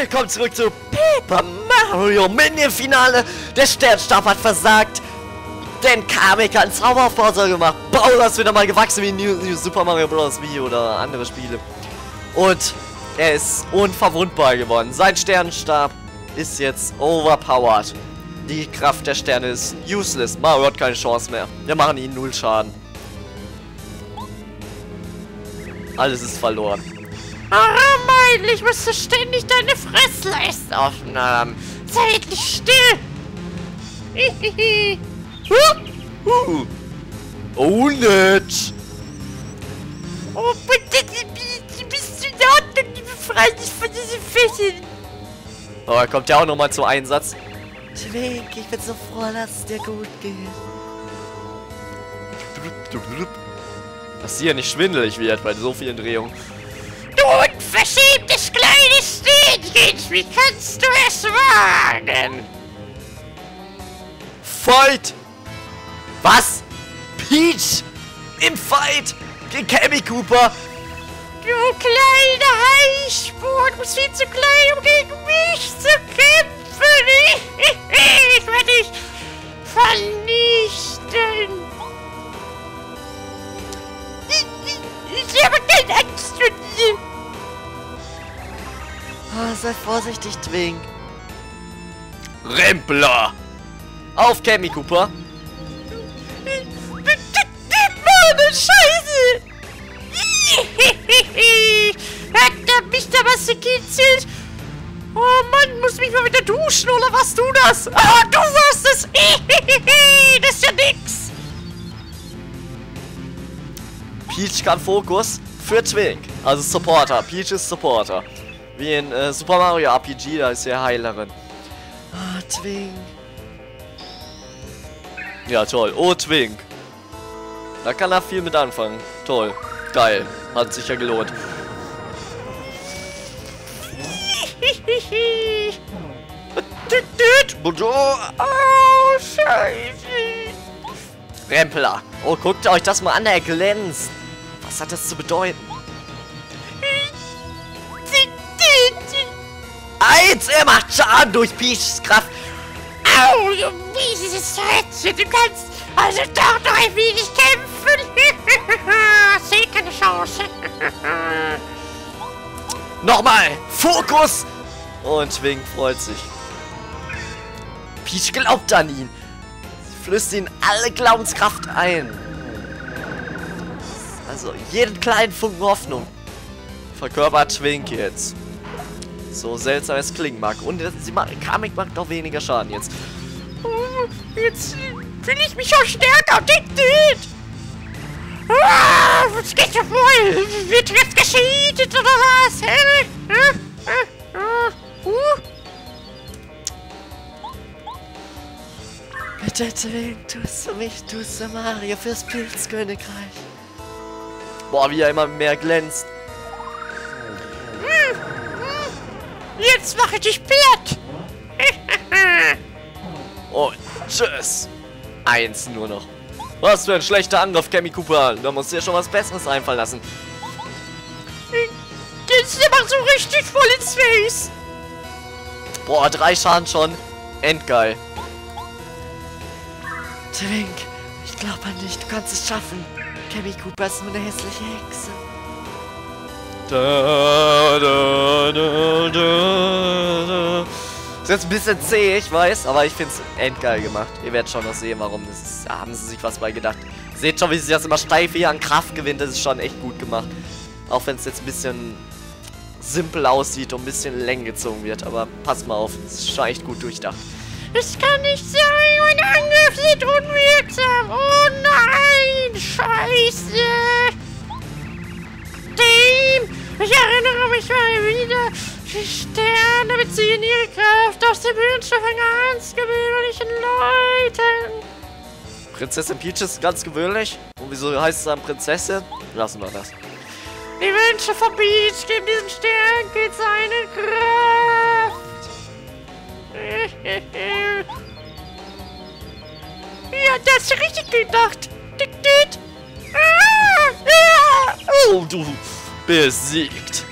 Willkommen zurück zu Paper Mario Minion-Finale. Der Sternstab hat versagt. Denn Kamek hat einen Zauberaufbau gemacht. Bowser ist wieder mal gewachsen wie New, New Super Mario Bros. Wii oder andere Spiele. Und er ist unverwundbar geworden. Sein Sternenstab ist jetzt overpowered. Die Kraft der Sterne ist useless. Mario hat keine Chance mehr. Wir machen ihnen null Schaden. Alles ist verloren. Meidlich, musst du ständig deine Fressleiste offen haben. Sei endlich still. Hihihi. Oh, nett. oh, bitte, bist du da und befreie dich von diesen Fächen. Oh, er kommt ja auch nochmal zum Einsatz. Twink, ich bin so froh, dass es dir gut geht. Dass hier nicht schwindelig wird bei so vielen Drehungen. Du unverschämtes kleines Städtchen, wie kannst du es wagen? Fight! Was? Peach? Im Fight? Gegen Cammy Cooper? Du kleiner Heißspur, du bist viel zu klein, um gegen mich zu kämpfen. Ich werde dich vernichten. Ich habe keine Angst vor dir. Oh, sei vorsichtig, Twink. Rempler! Auf Cammy Cooper! Mann, Scheiße! Hat er mich da was gekitzelt? Oh Mann, muss mich mal wieder duschen oder was du das? Ah, du warst es! Das ist ja nix! Peach kann Fokus für Twink. Also Supporter. Peach ist Supporter. Wie in äh, Super Mario RPG, da ist sie Heilerin. Oh, Twink. Ja, toll. Oh, Twink. Da kann er viel mit anfangen. Toll. Geil. Hat sich ja gelohnt. Oh! Rempler. Oh, guckt euch das mal an, er glänzt. Hat das zu bedeuten? Eins, er macht Schaden durch Peachs Kraft. Au, du mieses Rätschen, du kannst also doch noch ein wenig kämpfen. Sehe keine Chance. Nochmal. Fokus. Und Twink freut sich. Peach glaubt an ihn. Sie flößt ihm alle Glaubenskraft ein. Also jeden kleinen Funken Hoffnung verkörpert Twink jetzt. So seltsam es klingen mag. Und sie Kamek macht noch weniger Schaden jetzt. Oh, Jetzt fühle ich mich auch stärker. Dit, dit. Ah, was geht so wohl? Wird jetzt gescheatet oder was? Hä? Äh, äh, äh, uh. Bitte, Twink, tust du mich, Mario fürs Pilzkönigreich. Boah, wie er immer mehr glänzt. Jetzt mache ich dich platt. Und tschüss. Eins nur noch. Was für ein schlechter Angriff, Cammy Cooper. Da musst du dir schon was Besseres einfallen lassen. Jetzt aber so richtig voll ins Face. Boah, drei Schaden schon. Endgeil. Twink, ich glaube an dich, du kannst es schaffen. Cammy Cooper ist nur eine hässliche Hexe. Da, da, da. Ist jetzt ein bisschen zäh, ich weiß, aber ich finde es endgeil gemacht. Ihr werdet schon noch sehen, warum. Das ist, da haben sie sich was bei gedacht. Seht schon, wie sie das immer steif hier an Kraft gewinnt. Das ist schon echt gut gemacht. Auch wenn es jetzt ein bisschen simpel aussieht und ein bisschen länger gezogen wird. Aber passt mal auf, es ist schon echt gut durchdacht. Es kann nicht sein, meine Angriffe sind unwirksam. Oh nein, scheiße. Team, ich erinnere mich mal wieder. Die Sterne beziehen ihre Kraft aus den Wünschen von ganz gewöhnlichen Leuten. Prinzessin Peach ist ganz gewöhnlich. Und wieso heißt es dann Prinzessin? Lassen wir das. Die Wünsche von Peach geben diesem Sternkind seine Kraft. Ja, das ist richtig gedacht. Ah, ah. Oh, du besiegt.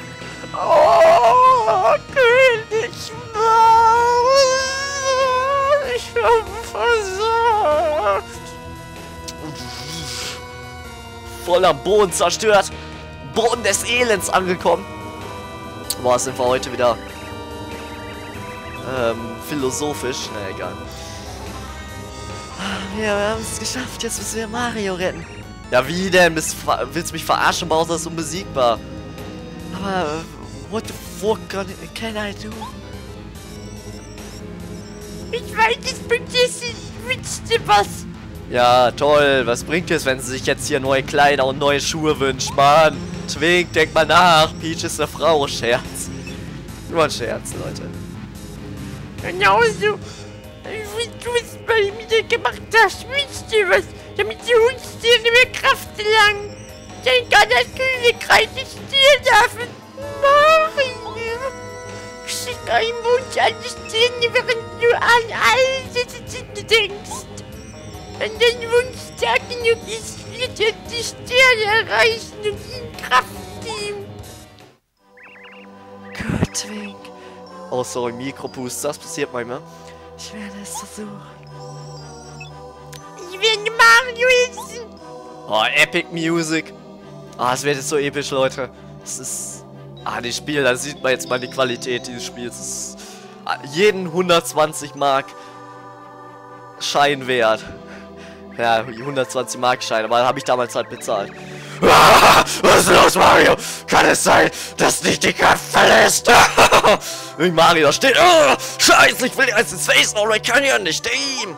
Oh, König Maus. Ich habe versagt. Voller Boden zerstört. Boden des Elends angekommen. Was sind wir heute wieder ähm, philosophisch. Na egal. Ja, wir haben es geschafft. Jetzt müssen wir Mario retten. Ja, wie denn? Bist, willst du mich verarschen? Bowser ist unbesiegbar. Aber, äh, what the fuck can, can I do? Ich weiß es, Prinzessin. Wünsch dir was. Ja, toll. Was bringt es, wenn sie sich jetzt hier neue Kleider und neue Schuhe wünscht? Mann, Twink, denk mal nach. Peach ist eine Frau. Scherz. Nur ein Scherz, Leute. Genau so. Wie du es bei mir gemacht hast, wünsch dir was, damit die Hundstiere mehr Kraft erlangen. Dann kann das Königreich nicht stehen dürfen. Mario. Schick einen Wunsch an die Sterne, während du an all diese Dinge denkst. Wenn dein Wunsch stark genug ist, wird er die Sterne erreichen und ihnen Kraft geben. Gut, Twink. Oh, sorry, Mikropust, das passiert manchmal. Ich werde es versuchen. Ich werde Mario essen. Oh, Epic Music. Ah, es wird jetzt so episch, Leute. Es ist... Ah, das Spiel, da sieht man jetzt mal die Qualität dieses Spiels. Es ist ah, jeden 120 Mark Schein wert. Ja, 120 Mark Schein, aber habe ich damals halt bezahlt. Ah, was ist los, Mario? Kann es sein, dass dich die Kraft verlässt? Wie Mario da steht. Ah, Scheiße, ich will jetzt ins Face, aber ich kann ja nicht stehen.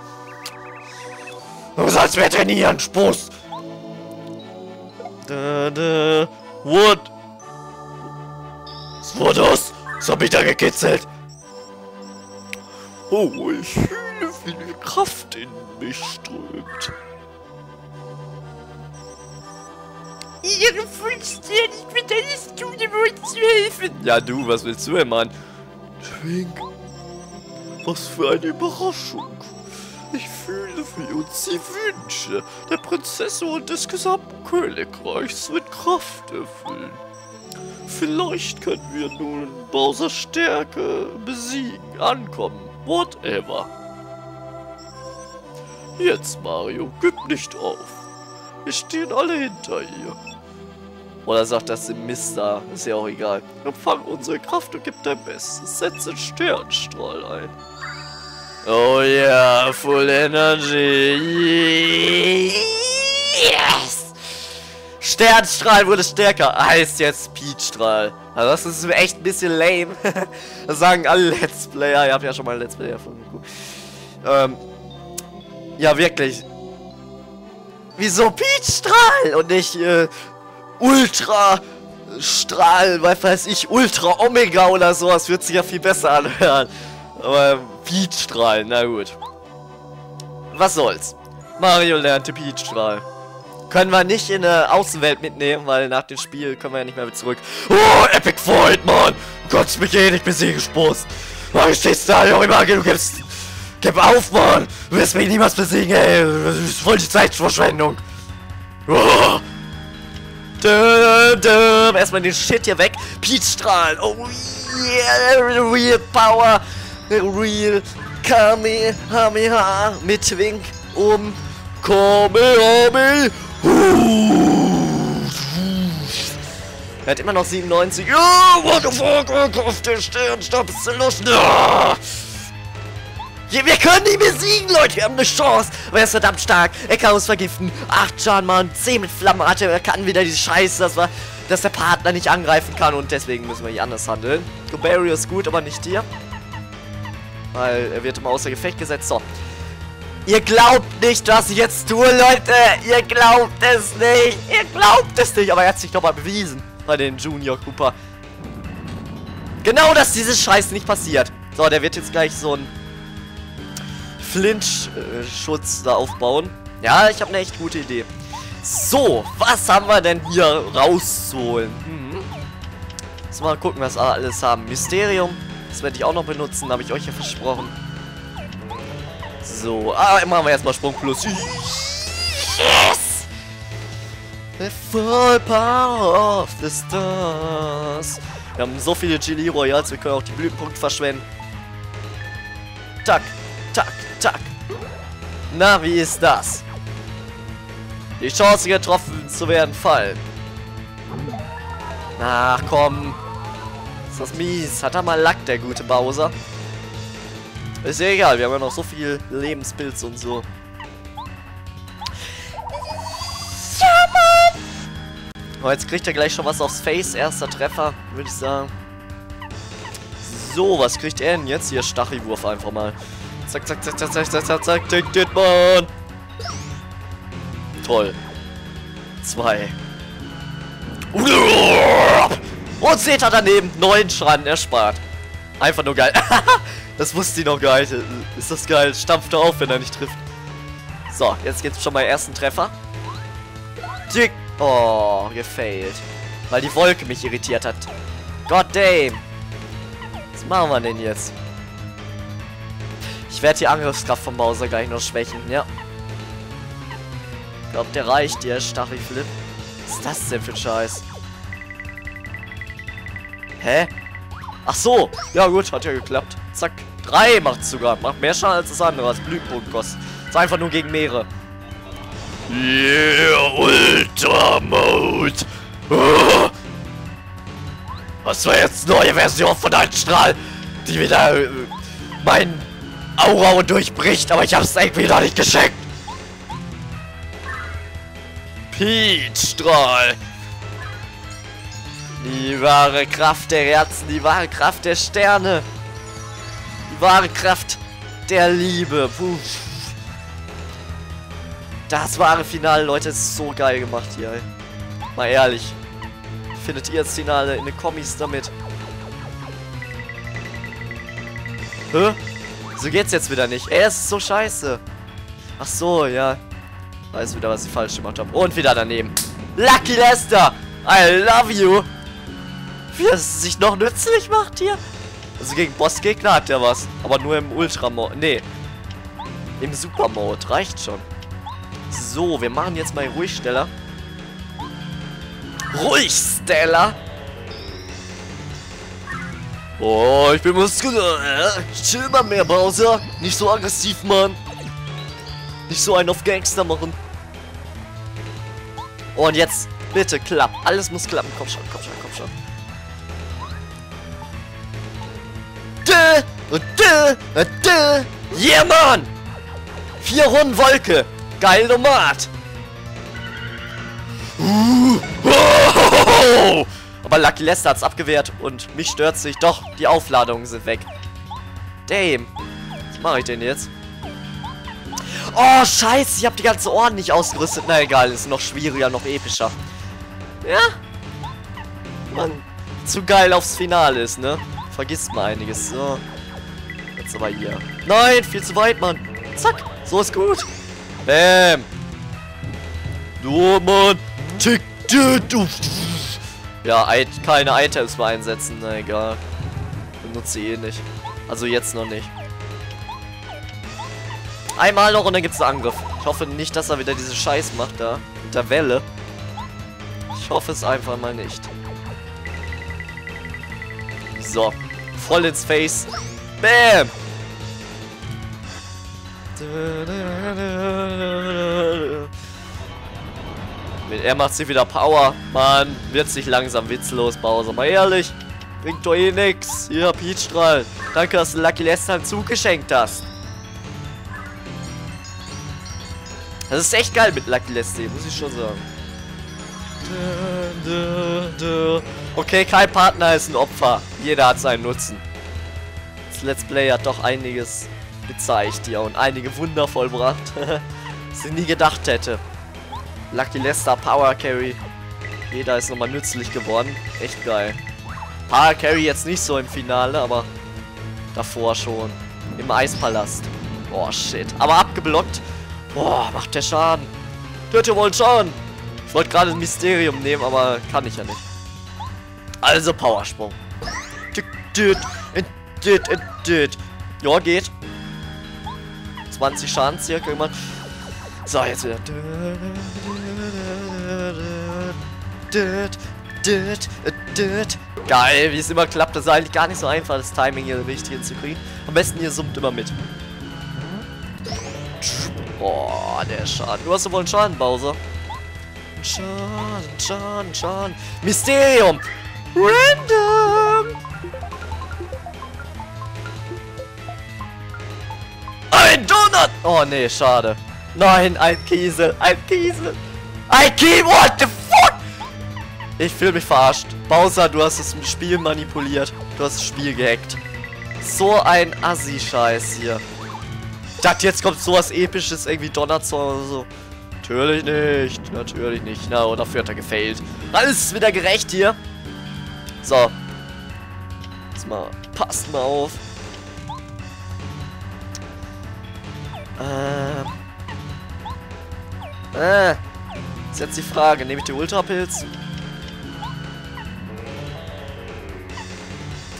Du sollst mehr trainieren, Spuss. Da, da. What? Was war das? Das hat mich da gekitzelt. Oh, ich fühle, wie viel Kraft in mich strömt. Ihre Fullstern, ich bin alles tun, um uns zu helfen. Ja, du, was willst du denn, Mann? Twink. Was für eine Überraschung. Ich fühle für uns die Wünsche der Prinzessin und des gesamten Königreichs mit Kraft erfüllen. Vielleicht können wir nun Bowser Stärke besiegen, ankommen, whatever. Jetzt, Mario, gib nicht auf. Wir stehen alle hinter ihr. Oder sagt das im Mister, ist ja auch egal. Empfang unsere Kraft und gib dein Bestes. Setze Sternstrahl ein. Oh yeah, Full Energy. Yes! Sternstrahl wurde stärker. Heißt jetzt Peachstrahl. Also das ist echt ein bisschen lame. das sagen alle Let's Player. Ihr habt ja schon mal ein Let's Player von ähm, Ja, wirklich. Wieso Peachstrahl und nicht äh, Ultra Strahl, weil weiß ich, Ultra Omega oder sowas wird sich ja viel besser anhören. Aber Peachstrahl, na gut. Was soll's. Mario lernte Peachstrahl. Können wir nicht in der Außenwelt mitnehmen, weil nach dem Spiel können wir ja nicht mehr zurück. Oh, Epic Void, Mann! Du kannst mich eh nicht besiegen, Spoß. Warum stehst du da, Junge, du gibst... Gib auf, Mann! Du wirst mich niemals besiegen, ey! Das ist voll die Zeitverschwendung! Oh. Dum, dum. Erstmal den Shit hier weg. Peachstrahl. Oh yeah. Real Power. Real Kamehameha. Mit Twink. Um. Kamehameha. Er hat immer noch 97. Ja, what the fuck? Auf den Sternstab ist los. Ja. Wir können ihn besiegen, Leute. Wir haben eine Chance. Aber er ist verdammt stark. Er kann uns vergiften. 8 Schaden, Mann. 10 mit Flammenrate. Er kann wieder die Scheiße, dass, wir, dass der Partner nicht angreifen kann. Und deswegen müssen wir hier anders handeln. Gobario ist gut, aber nicht hier. Weil er wird immer außer Gefecht gesetzt. So. Ihr glaubt nicht, was ich jetzt tue, Leute. Ihr glaubt es nicht. Ihr glaubt es nicht. Aber er hat sich doch mal bewiesen. Bei den Junior Cooper. Genau, dass dieses Scheiß nicht passiert. So, der wird jetzt gleich so ein Flinch-Schutz da aufbauen. Ja, ich habe eine echt gute Idee. So, was haben wir denn hier rauszuholen? Hm. Lass mal gucken, was wir alles haben. Mysterium, das werde ich auch noch benutzen, habe ich euch ja versprochen. So, ah, machen wir erstmal Sprung plus. Yes! The full power of the stars. Wir haben so viele Genie Royals, wir können auch die Blütenpunkte verschwenden. Tack, tack, tack, Na, wie ist das? Die Chance getroffen zu werden fallen. Ach komm. Ist das mies. Hat er mal Lack, der gute Bowser. Ist ja egal, wir haben ja noch so viel Lebenspilz und so. Ja, Mann! Oh, jetzt kriegt er gleich schon was aufs Face. Erster Treffer, würde ich sagen. So, was kriegt er denn jetzt? Hier, Stachelwurf einfach mal. Zack, zack, zack, zack, zack, zack, zack, zack, tick, tick, Mann. Toll. Zwei. Und seht ihr daneben, neun Schaden erspart. Einfach nur geil. das wusste ich noch gar nicht. Ist das geil. Stampft er auf, wenn er nicht trifft. So, jetzt geht's schon mal ersten Treffer. Tick. Oh, gefailt. Weil die Wolke mich irritiert hat. God damn. Was machen wir denn jetzt? Ich werde die Angriffskraft von Bowser gleich noch schwächen, ja. Ich glaube, der reicht, der Stachelflip. Was ist das denn für ein Scheiß? Hä? Ach so. Ja gut, hat ja geklappt. Zack. Drei macht's sogar. Macht mehr Schaden als das andere, als Blütenbogen kostet. Ist einfach nur gegen Meere. Yeah, Ultra Mode. Was war jetzt neue Version von Strahl, die wieder äh, mein Aura durchbricht, aber ich hab's irgendwie noch nicht geschickt. Peach-Strahl. Die wahre Kraft der Herzen, die wahre Kraft der Sterne. Die wahre Kraft der Liebe. Puh. Das wahre Finale, Leute, ist so geil gemacht hier. Ey. Mal ehrlich. Findet ihr das Finale in den Kommis damit? Hä? So geht's jetzt wieder nicht. Es ist so scheiße. Ach so, ja. Weiß wieder, was ich falsch gemacht habe. Und wieder daneben. Lucky Lester! I love you! Wie es sich noch nützlich macht hier. Also gegen Bossgegner hat der was. Aber nur im Ultra-Mode. Nee. Im Super-Mode. Reicht schon. So, wir machen jetzt mal Ruhigsteller. Ruhigsteller? Oh, ich bin muskulär. Chill mal mehr, Bowser. Nicht so aggressiv, Mann. Nicht so einen auf Gangster machen. Und jetzt, bitte, klapp. Alles muss klappen. Komm schon, komm schon, komm schon. Dö, dö. Yeah, Mann! Vier Runden Wolke. Geil Nomat. Uh, oh, aber Lucky Lester hat's abgewehrt und mich stört sich. Doch, die Aufladungen sind weg. Damn. Was mache ich denn jetzt? Oh, scheiße, ich habe die ganze Ohren nicht ausgerüstet. Na egal, ist noch schwieriger, noch epischer. Ja. Mann, zu geil aufs Finale ist, ne? Vergisst mal einiges. So. Jetzt aber hier. Nein, viel zu weit, Mann. Zack, so ist gut. Bäm. Du, Mann. Tick, du. Ja, keine Items mehr einsetzen. Na egal. Benutze eh nicht. Also jetzt noch nicht. Einmal noch und dann gibt es einen Angriff. Ich hoffe nicht, dass er wieder diese Scheiß macht da. Mit der Welle. Ich hoffe es einfach mal nicht. So. Voll ins Face. Bam! Er macht sie wieder Power. Mann, wird sich langsam witzlos, Bowser. Mal ehrlich. Bringt doch eh nix. Hier, Peachstrahl. Danke, dass du Lucky Lester einen Zug geschenkt hast. Das ist echt geil mit Lucky Lester, muss ich schon sagen. Okay, kein Partner ist ein Opfer. Jeder hat seinen Nutzen. Das Let's Play hat doch einiges gezeigt hier und einige Wunder vollbracht. Was ich nie gedacht hätte. Lucky Lester Power Carry. Jeder ist nochmal nützlich geworden. Echt geil. Power Carry jetzt nicht so im Finale, aber davor schon. Im Eispalast. Oh shit. Aber abgeblockt. Boah, macht der Schaden. Töte wohl schon. Ich wollte gerade ein Mysterium nehmen, aber kann ich ja nicht. Also Powersprung. Ja, geht. 20 Schaden circa immer. So, jetzt wieder. Geil, wie es immer klappt. Das ist eigentlich gar nicht so einfach, das Timing hier richtig hinzukriegen. Am besten ihr summt immer mit. Boah, der Schaden. Du hast doch wohl einen Schaden, Bowser. Schaden, Schaden, Schaden. Mysterium. Random. Ein Donut. Oh, nee, schade. Nein, ein Kiesel, ein Kiesel. Ein Kiesel, what the? Ich fühle mich verarscht. Bowser, du hast das Spiel manipuliert. Du hast das Spiel gehackt. So ein Assi-Scheiß hier. Dachte, jetzt kommt sowas episches, irgendwie Donnerzorn oder so. Natürlich nicht. Natürlich nicht. Na, oder dafür hat er gefailt. Alles ist wieder gerecht hier. So. Jetzt mal, passt mal auf. Ähm. Äh. Ist jetzt die Frage, nehme ich die Ultrapilz?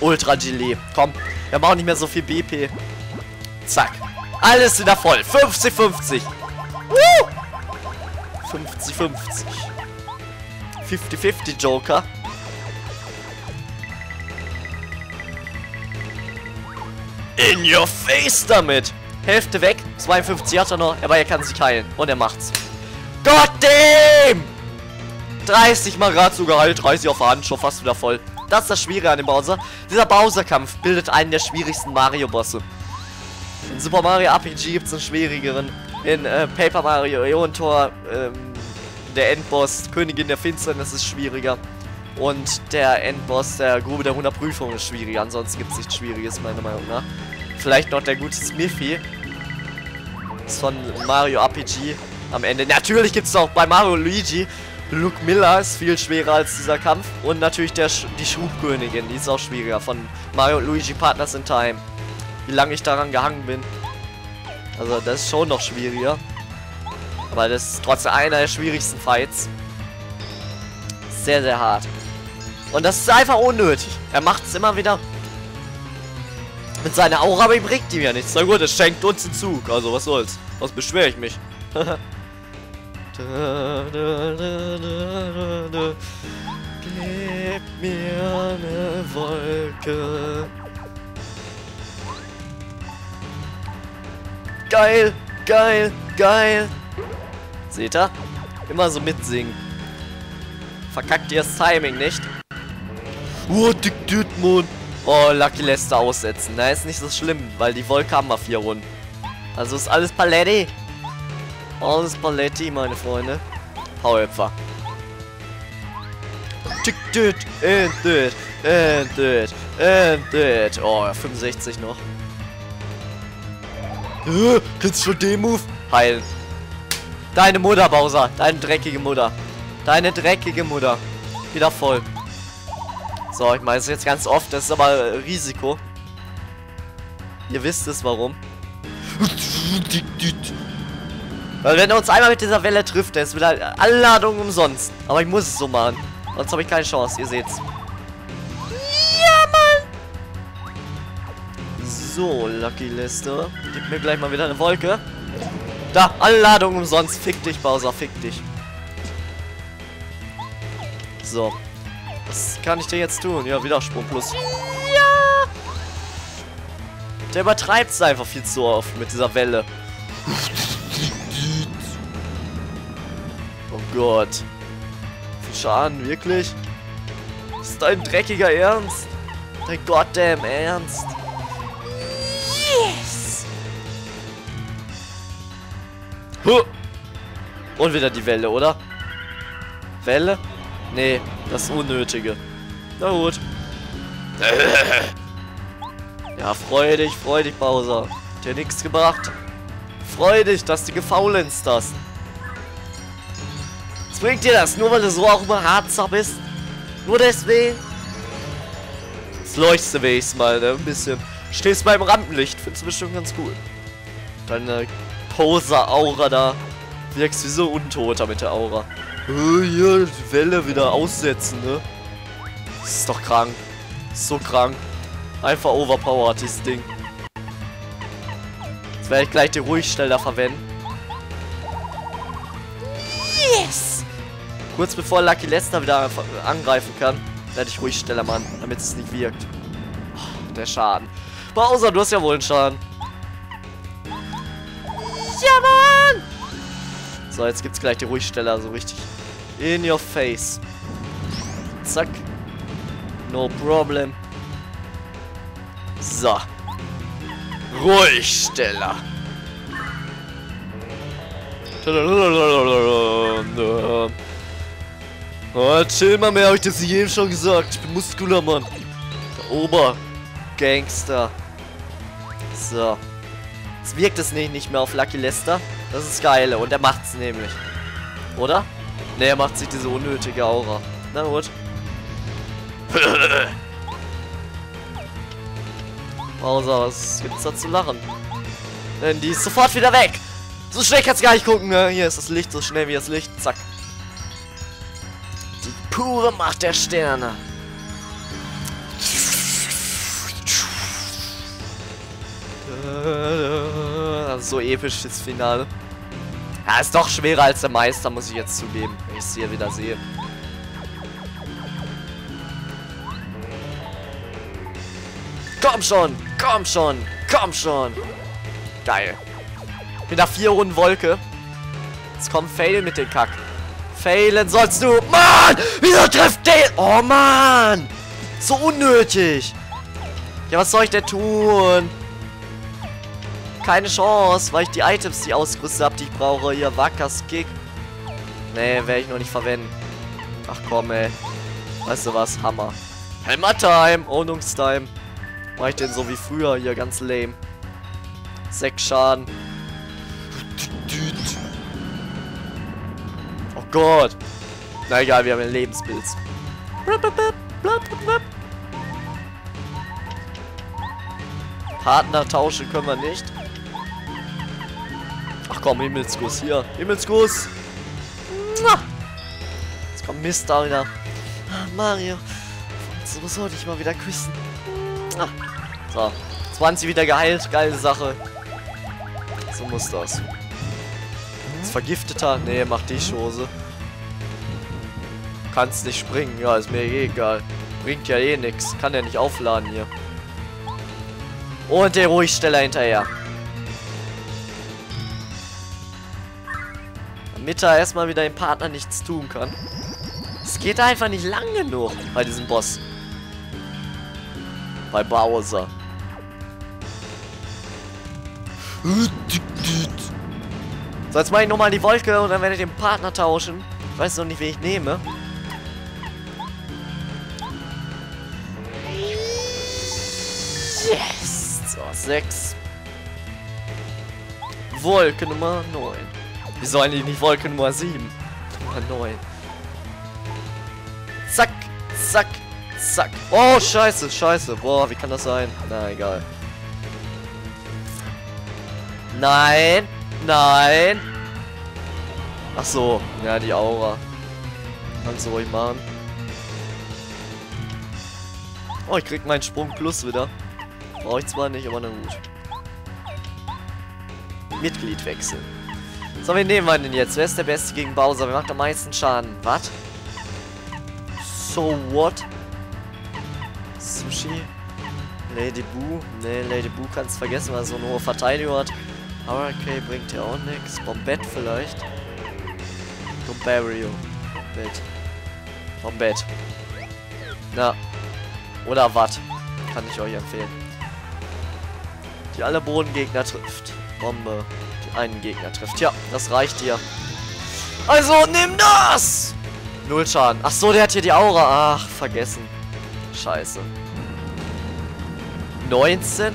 Ultra Gelee. Komm, wir brauchen nicht mehr so viel BP. Zack. Alles wieder voll. 50-50. 50-50. 50-50 Joker. In your face damit. Hälfte weg. 52 hat er noch. Aber er kann sich heilen. Und er macht's. Gott damn! 30 mal gerade sogar halt. 30 auf der Hand. Schon fast wieder voll. Das ist das Schwierige an dem Bowser. Dieser Bowser-Kampf bildet einen der schwierigsten Mario-Bosse. In Super Mario RPG gibt es einen schwierigeren. In äh, Paper Mario Eon-Tor, ähm, der Endboss, Königin der Finsternis ist schwieriger. Und der Endboss der Grube der 100 Prüfungen ist schwieriger. Ansonsten gibt es nichts Schwieriges, meiner Meinung nach. Vielleicht noch der gute Smithy. Ist von Mario RPG am Ende. Natürlich gibt es auch bei Mario Luigi. Luke Miller ist viel schwerer als dieser Kampf. Und natürlich der Sch die Schubkönigin, die ist auch schwieriger. Von Mario Luigi Partners in Time. Wie lange ich daran gehangen bin. Also das ist schon noch schwieriger. Aber das ist trotzdem einer der schwierigsten Fights. Sehr, sehr hart. Und das ist einfach unnötig. Er macht es immer wieder. Mit seiner Aura bringt ihm ja nichts. Na gut, es schenkt uns den Zug. Also was soll's. Was beschwere ich mich? Gib mir eine Wolke. Geil, geil, geil. Seht ihr? Immer so mitsingen. Verkackt ihr das Timing nicht? Oh, dick Dütmund. Oh, Lucky Lester aussetzen. Na, ist nicht so schlimm, weil die Wolke haben wir vier Runden. Also ist alles Paletti. Alles Paletti, meine Freunde. Powerhüpfer. Tick, and düt, and düt. Oh, 65 noch. Äh, Kannst du den Move? Heilen. Deine Mutter, Bowser. Deine dreckige Mutter. Deine dreckige Mutter. Wieder voll. So, ich meine es jetzt ganz oft. Das ist aber äh, Risiko. Ihr wisst es, warum. Weil wenn er uns einmal mit dieser Welle trifft, dann ist wieder alle Ladungen umsonst. Aber ich muss es so machen. Sonst habe ich keine Chance. Ihr seht's. Ja, Mann! So, Lucky Lester. Gib mir gleich mal wieder eine Wolke. Da, alle Ladungen umsonst. Fick dich, Bowser, fick dich. So. Was kann ich dir jetzt tun? Ja, Widersprung plus. Ja! Der übertreibt es einfach viel zu oft mit dieser Welle. Gott. Viel Schaden, wirklich? Das ist dein dreckiger Ernst? Dein goddamn Ernst? Yes! Huh. Und wieder die Welle, oder? Welle? Nee, das Unnötige. Na gut. Ja, freu dich, freu dich, Bowser. Hat dir nichts gebracht. Freu dich, dass du gefaulenzt hast. Was bringt dir das? Nur weil du so auch immer Harzer bist? Nur deswegen? Jetzt leuchtest du wenigstens mal, ne? Ein bisschen. Stehst mal im Rampenlicht. Findest du bestimmt ganz cool. Deine Poser-Aura da. Wirkst wie so untoter mit der Aura. Oh, hier, die Welle wieder aussetzen, ne? Das ist doch krank. So krank. Einfach overpowered, dieses Ding. Jetzt werde ich gleich die Ruhigsteller verwenden. Kurz bevor Lucky Lester wieder angreifen kann, werde ich Ruhigsteller machen, damit es nicht wirkt. Oh, der Schaden. Bowser, du hast ja wohl einen Schaden. Ja, Mann! So, jetzt gibt's gleich die Ruhigsteller, so richtig in your face. Zack. No problem. So. Ruhigsteller. Oh, chill mal mehr, hab ich das jedem schon gesagt. Ich bin muskuler Mann. Der Obergangster. So. Jetzt wirkt es nicht, nicht mehr auf Lucky Lester. Das ist geil. Und er macht's nämlich. Oder? Ne, er macht sich diese unnötige Aura. Na gut. Bowser, was gibt's da zu lachen? Denn die ist sofort wieder weg. So schnell kannst du gar nicht gucken. Ne? Hier ist das Licht, so schnell wie das Licht. Zack. Pure Macht der Sterne. So episches Finale. Ja, ist doch schwerer als der Meister, muss ich jetzt zugeben, wenn ich es hier wieder sehe. Komm schon, komm schon, komm schon. Geil. Wieder vier Runden Wolke. Jetzt kommt Fail mit dem Kack. Failen sollst du. Mann! Wieso trifft der? Oh Mann! So unnötig. Ja, was soll ich denn tun? Keine Chance, weil ich die Items, die ausgerüstet habe, die ich brauche. Hier, Wackers Kick. Nee, werde ich noch nicht verwenden. Ach komm, ey. Weißt du was? Hammer. Hammer-Time! Ohnungstime. Mach ich den so wie früher hier, ganz lame. Sechs Schaden. Gott. Na egal, wir haben ein Lebenspilz. Partner tauschen können wir nicht. Ach komm, Himmelsguss hier. Himmelsguss. Jetzt kommt Mist da wieder. Ah, Mario. So sollte ich mal wieder küssen. So. 20 wieder geheilt. Geile Sache. So muss das. Ist vergifteter? Nee, mach die Chose. Kannst nicht springen. Ja, ist mir eh egal. Bringt ja eh nix. Kann ja nicht aufladen hier. Und der Ruhigsteller hinterher. Damit er erstmal wieder dem Partner nichts tun kann. Es geht einfach nicht lang genug bei diesem Boss. Bei Bowser. So, jetzt mache ich nochmal die Wolke und dann werde ich den Partner tauschen. Ich weiß noch nicht, wen ich nehme. Yes! So, 6. Wolke Nummer 9. Wieso eigentlich nicht Wolke Nummer 7? Nummer 9. Zack, zack, zack. Oh, scheiße, scheiße. Boah, wie kann das sein? Na, egal. Nein, nein. Ach so, ja, die Aura. Kannst du ruhig machen. Oh, ich krieg meinen Sprung plus wieder. Brauche ich zwar nicht, aber na gut. Mitglied wechseln. So, wen nehmen wir denn jetzt? Wer ist der Beste gegen Bowser? Wer macht am meisten Schaden? Was? So what? Sushi? Lady Boo? Ne, Lady Boo kannst vergessen, weil er so eine hohe Verteidigung hat. Hurricane bringt ja auch nichts. Bombett vielleicht. Bombario. Bombett. Bombett. Na. Oder was? Kann ich euch empfehlen. Die alle Bodengegner trifft. Bombe. Die einen Gegner trifft. Ja, das reicht dir. Also, nimm das! Null Schaden. Ach so, der hat hier die Aura. Ach, vergessen. Scheiße. 19?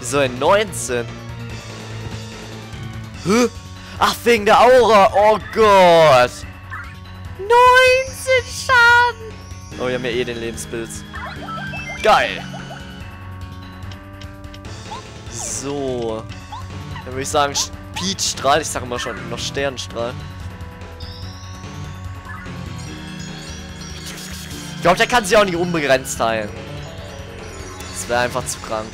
Wieso ein 19? Hä? Ach, wegen der Aura. Oh Gott. 19 Schaden. Oh, wir haben ja eh den Lebenspilz. Geil. So. Dann würde ich sagen, Peachstrahl. Ich sage immer schon noch Sternstrahl. Ich glaube, der kann sich auch nicht unbegrenzt heilen. Das wäre einfach zu krank.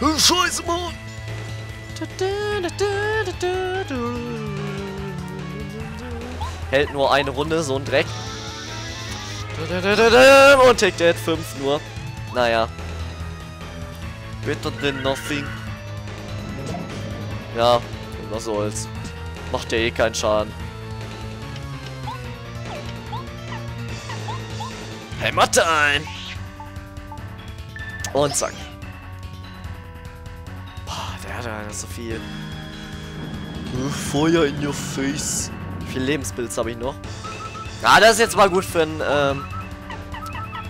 Scheiße, Mann! Hält nur eine Runde, so ein Dreck. Und tickt 5 nur. Naja. Better than nothing. Ja, was soll's. Macht ja eh keinen Schaden. Hämmert ein! Und zack. Boah, der hat ja so viel. Feuer in your face. Wie viel Lebenspilz habe ich noch? Ja, das ist jetzt mal gut für einen ähm,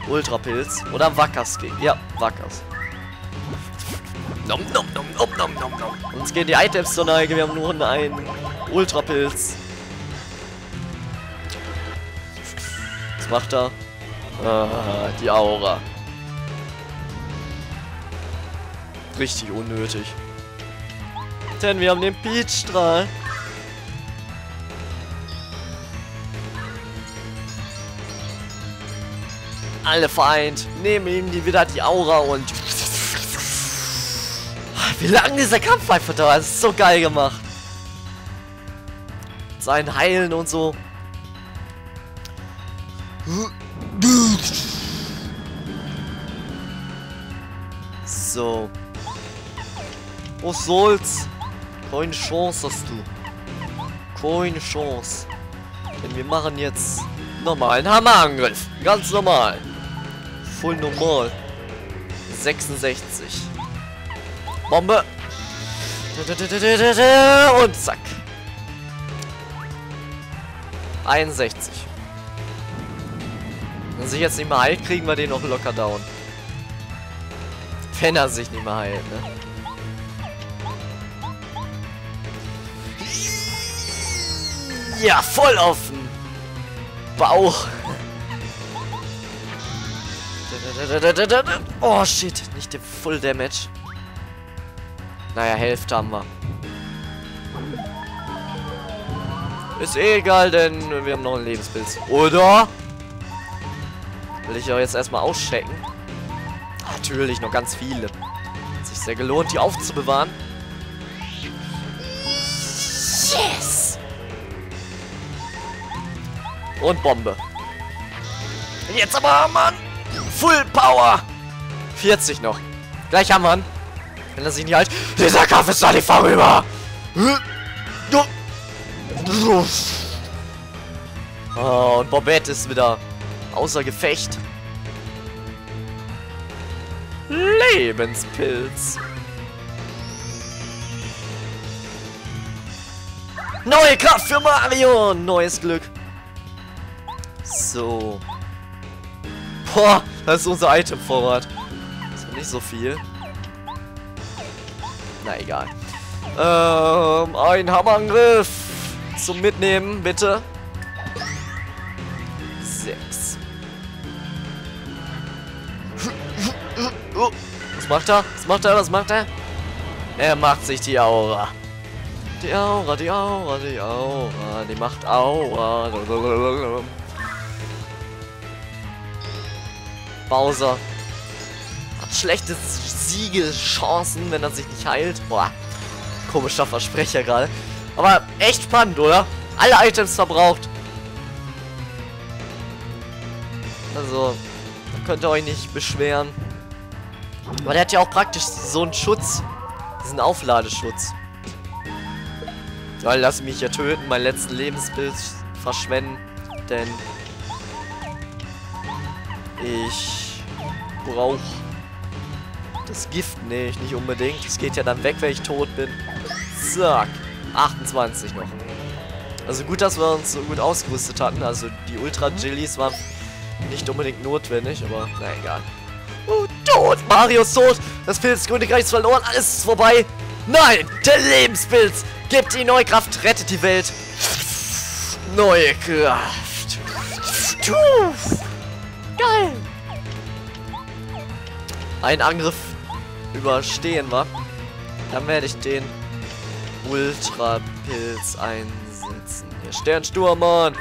Ultrapilz. Oder Wackers gegen. Ja, Wackers. Nom, nom, nom, nom, nom, nom, nom. Uns gehen die Items zur Neige. Wir haben nur einen Ultrapilz. Was macht er? Ah, die Aura. Richtig unnötig. Denn wir haben den Beatstrahl. Alle vereint. Nehmen ihm die wieder die Aura und... Wie lange dieser Kampf einfach dauert. Das ist so geil gemacht. Sein Heilen und so. So. Was soll's? Keine Chance hast du. Keine Chance. Denn wir machen jetzt normalen Hammerangriff. Ganz normal. Voll normal. 66. Bombe. Und zack. 61. Wenn sich jetzt nicht mehr heilt, kriegen wir den noch locker down. Wenn er sich nicht mehr heilt, ne? Ja, voll offen. Bauch. Oh, shit. Nicht der Full Damage. Naja, Hälfte haben wir. Ist eh egal, denn wir haben noch einen Lebenspilz. Oder? Will ich auch jetzt erstmal auschecken. Natürlich, noch ganz viele. Hat sich sehr gelohnt, die aufzubewahren. Und Bombe. Jetzt aber, Mann! Full Power! 40 noch. Gleich haben wir ihn. Wenn er sich nicht halt. Dieser Kampf ist doch nicht vorüber! Oh, und Bobette ist wieder außer Gefecht. Lebenspilz. Neue Kraft für Mario! Neues Glück. So. Boah, das ist unser Item-Vorrat. Ist nicht so viel. Na egal. Ähm, ein Hammerangriff. Zum Mitnehmen, bitte. Sechs. Was macht er? Was macht er? Was macht er? Er macht sich die Aura. Die Aura, die Aura, die Aura. Die macht Aura. Bowser. Hat schlechte Siegeschancen, wenn er sich nicht heilt. Boah. Komischer Versprecher gerade. Aber echt spannend, oder? Alle Items verbraucht. Also, könnt ihr euch nicht beschweren. Aber der hat ja auch praktisch so einen Schutz. Diesen Aufladeschutz. Ja, lass mich ja töten, mein letzten Lebensbild verschwenden. Denn ich brauche das Gift nicht, nicht unbedingt. Es geht ja dann weg, wenn ich tot bin. Zack. 28 noch. Also gut, dass wir uns so gut ausgerüstet hatten. Also die Ultra-Jillies waren nicht unbedingt notwendig, aber na egal. Oh, tot! Mario ist tot! Das Pilzkönigreich ist verloren, alles ist vorbei! Nein! Der Lebenspilz! Gibt die neue Kraft, rettet die Welt! Neue Kraft! Geil! Ein Angriff überstehen wir. Dann werde ich den Ultra-Pilz einsetzen. Hier, Sternsturm, Mann!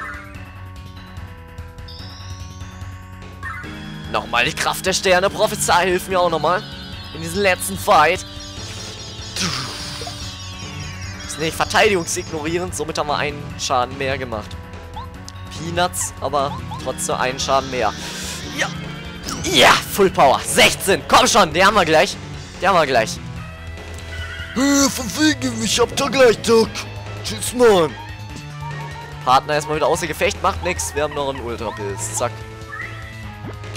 Nochmal die Kraft der Sterne. Prophezei, hilf mir auch nochmal. In diesem letzten Fight. Ist nicht verteidigungsignorierend. Somit haben wir einen Schaden mehr gemacht. Peanuts, aber trotzdem einen Schaden mehr. Ja. Ja, Full Power. 16. Komm schon, den haben wir gleich. Den haben wir gleich. Äh, von wegen, ich hab da gleich Druck. Tschüss, Mann. Partner erstmal wieder außer Gefecht, macht nichts. Wir haben noch einen Ultrapilz. Zack.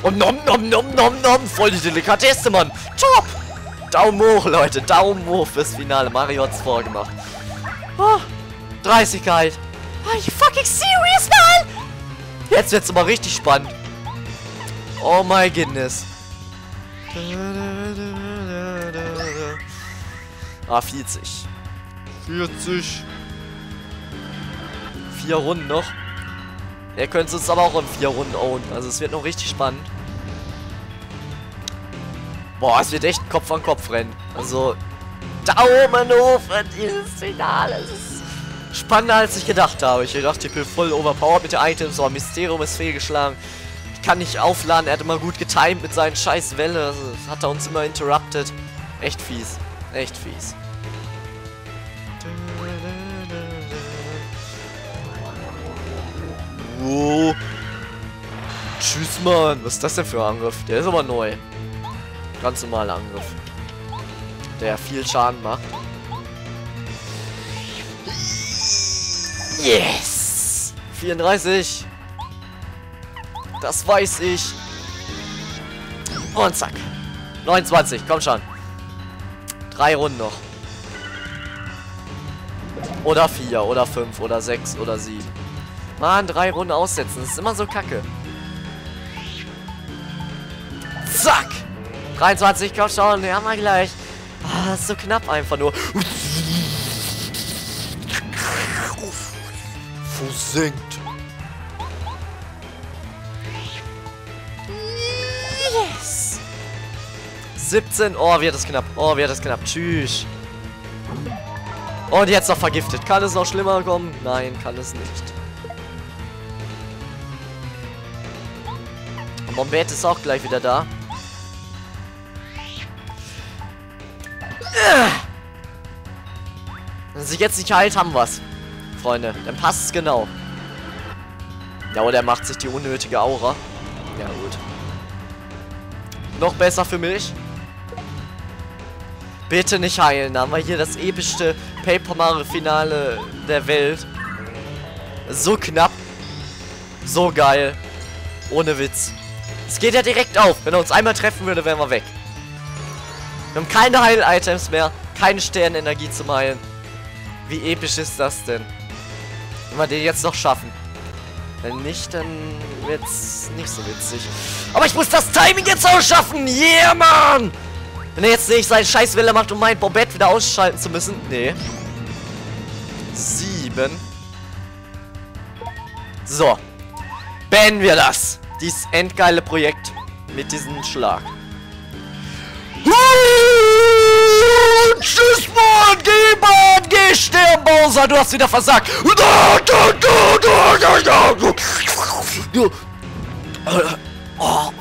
Und nom nom nom nom nom. Voll die Delikatesse, Mann. Top. Daumen hoch, Leute. Daumen hoch fürs Finale. Mario hat's vorgemacht. Oh, 30 Are you fucking serious, man? Jetzt wird's aber richtig spannend. Oh my goodness. Ah, 40. 40. Vier Runden noch. Er könnte uns aber auch in vier Runden ownen. Also es wird noch richtig spannend. Boah, es wird echt Kopf an Kopf rennen. Also, Daumen hoch für dieses Finale. Es ist spannender, als ich gedacht habe. Ich dachte, ich bin voll overpowered mit den Items. Oh, Mysterium ist fehlgeschlagen. Kann nicht aufladen. Er hat immer gut getimed mit seinen scheiß Welle. Also, hat er uns immer interrupted. Echt fies. Echt fies. Wow. Tschüss, Mann. Was ist das denn für ein Angriff? Der ist aber neu. Ganz normaler Angriff. Der viel Schaden macht. Yes! 34. Das weiß ich. Und zack. 29, komm schon. Drei Runden noch. Oder vier, oder fünf, oder sechs, oder sieben. Mann, drei Runden aussetzen. Das ist immer so kacke. Zack! 23, komm schon, ja mal gleich. Ah, das ist so knapp einfach nur. Versenkt. 17, oh, wird das knapp. Oh, wird das knapp. Tschüss. Und jetzt noch vergiftet. Kann es noch schlimmer kommen? Nein, kann es nicht. Bombette ist auch gleich wieder da. Wenn sich jetzt nicht heilt, haben wir's. Freunde, dann passt es genau. Ja, oder er macht sich die unnötige Aura. Ja, gut. Noch besser für mich. Bitte nicht heilen. Da haben wir hier das epischste Paper Mario Finale der Welt. So knapp. So geil. Ohne Witz. Es geht ja direkt auf. Wenn er uns einmal treffen würde, wären wir weg. Wir haben keine Heil-Items mehr. Keine Sternenergie zum Heilen. Wie episch ist das denn? Wenn wir den jetzt noch schaffen. Wenn nicht, dann wird's nicht so witzig. Aber ich muss das Timing jetzt auch schaffen. Yeah, Mann! Wenn er jetzt nicht seinen Scheißwelle macht, um mein Bobett wieder ausschalten zu müssen. Nee. Sieben. So. Beenden wir das dieses endgeile Projekt mit diesem Schlag. Tschüss, Mann! Geh, Mann! Geh, sterben, Bowser! Du hast wieder versagt! Oh,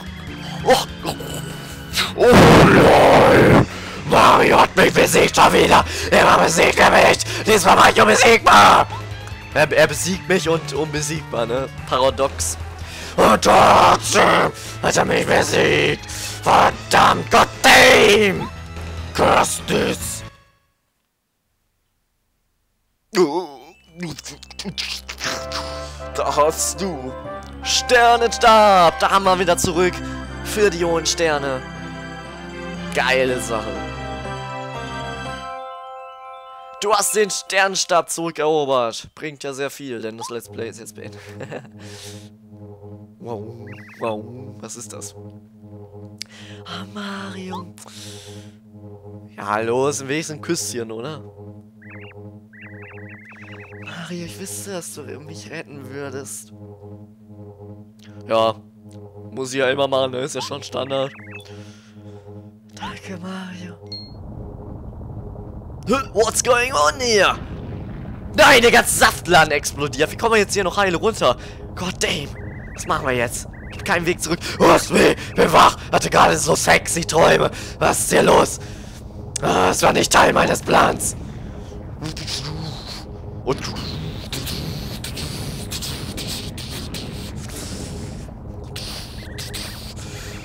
oh, lol! Mario hat mich besiegt schon wieder! Immer besiegt er mich! Diesmal Mario besiegbar! Er, er besiegt mich und unbesiegbar, ne? Paradox. Und trotzdem hat er mich besiegt. Verdammt, Goddamn! Curse this! Da hast du Sternenstab! Da haben wir wieder zurück für die hohen Sterne. Geile Sache. Du hast den Sternenstab zurückerobert. Bringt ja sehr viel, denn das Let's Play ist jetzt beendet. Wow, wow, was ist das? Ah, Mario. Ja, los, wenigstens ein Küsschen, oder? Mario, ich wüsste, dass du mich retten würdest. Ja, muss ich ja immer machen, ne? Ist ja schon Standard. Danke, Mario. What's going on here? Nein, der ganze Saftladen explodiert. Wie kommen wir jetzt hier noch heile runter? God damn. Was machen wir jetzt? Gibt keinen Weg zurück. Was will? Bin wach. Hatte gerade so sexy Träume. Was ist hier los? Ah, das war nicht Teil meines Plans. Und...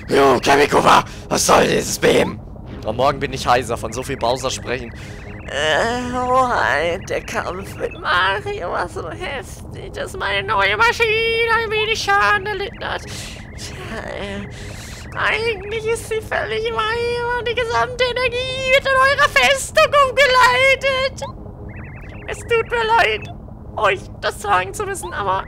Jo, Kamikuba, was soll dieses Beben? Am Morgen bin ich heiser, von so viel Bowser sprechen. Äh, oh, der Kampf mit Mario war so heftig, dass meine neue Maschine ein wenig Schaden erlitten hat. Tja, äh, eigentlich ist sie völlig im Eimer und die gesamte Energie wird in eurer Festung umgeleitet. Es tut mir leid, euch das sagen zu müssen, aber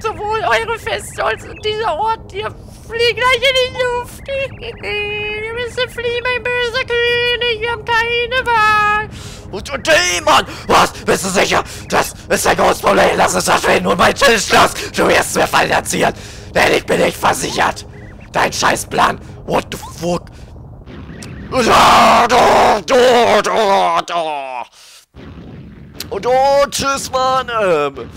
sowohl eure Festung als auch dieser Ort hier fliegen gleich in die Luft. wir müssen fliehen, mein böser König, wir haben keine Wahl. Und, und Dämon! Was? Bist du sicher? Das ist ein großes Problem. Lass uns verschwinden und mein schloss. Du wirst mir Fallen erzielen. Denn ich bin nicht versichert. Dein Scheißplan. What the fuck? Und oh, tschüss, Mann. Ähm,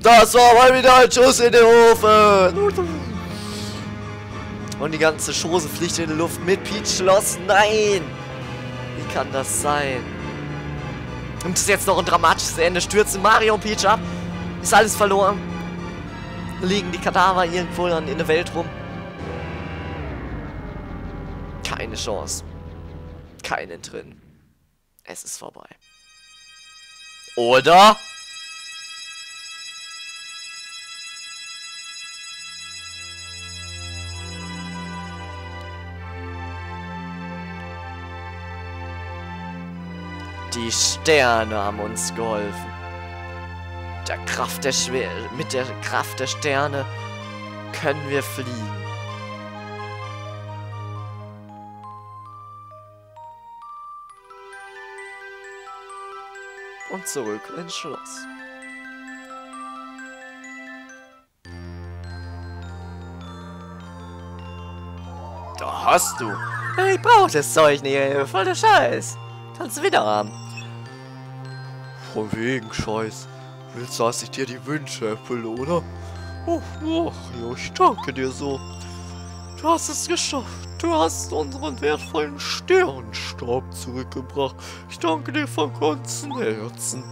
das war mal wieder ein Schuss in den Ofen. Und die ganze Chose fliegt in die Luft mit Peach Schloss. Nein! Wie kann das sein? Und es jetzt noch ein dramatisches Ende. Stürzen Mario und Peach ab. Ist alles verloren. Liegen die Kadaver irgendwo dann in der Welt rum. Keine Chance. Keinen drin. Es ist vorbei. Oder? Die Sterne haben uns geholfen. Der Kraft der Schwer mit der Kraft der Sterne können wir fliegen. Und zurück ins Schloss. Da hast du. Ich brauch das Zeug nicht, voll der Scheiß. Kannst du wieder haben. Von wegen Scheiß. Willst du, dass ich dir die Wünsche erfülle, oder? Oh, oh, ich danke dir so. Du hast es geschafft. Du hast unseren wertvollen Sternstaub zurückgebracht. Ich danke dir von ganzem Herzen.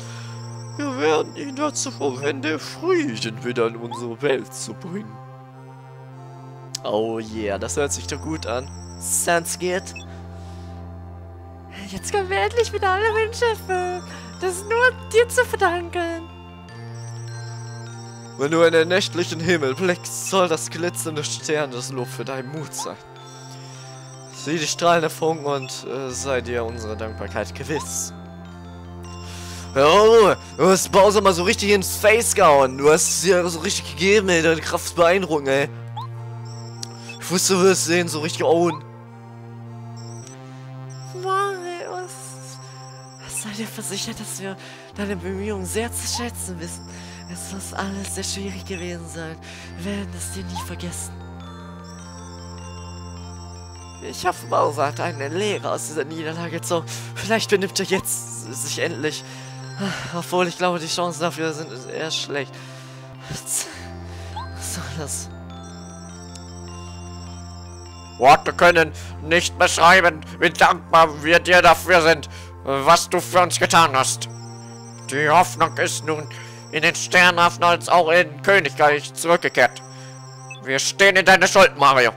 Wir werden ihn dazu verwenden, Frieden wieder in unsere Welt zu bringen. Oh yeah, das hört sich doch gut an. Sounds good. Jetzt können wir endlich wieder alle Wünsche erfüllen. Das ist nur dir zu verdanken. Wenn du in den nächtlichen Himmel blickst, soll das glitzernde Stern das Lob für deinen Mut sein. Sieh die strahlende Funken und äh, sei dir unsere Dankbarkeit gewiss. Oh, du hast Bowser mal so richtig ins Face gehauen. Du hast es dir so richtig gegeben, ey. Deine Kraft ist beeindruckend, ey. Ich wusste, du wirst sehen, so richtig own. Dir versichert, dass wir deine Bemühungen sehr zu schätzen wissen. Es muss alles sehr schwierig gewesen sein. Wir werden es dir nie vergessen. Ich hoffe, Bowser hat eine Lehre aus dieser Niederlage gezogen. Vielleicht benimmt er jetzt sich endlich. Obwohl ich glaube, die Chancen dafür sind eher schlecht. Was soll das? Worte können nicht beschreiben, wie dankbar wir dir dafür sind was du für uns getan hast. Die Hoffnung ist nun in den Sternhafen als auch in Königreich zurückgekehrt. Wir stehen in deiner Schuld, Mario.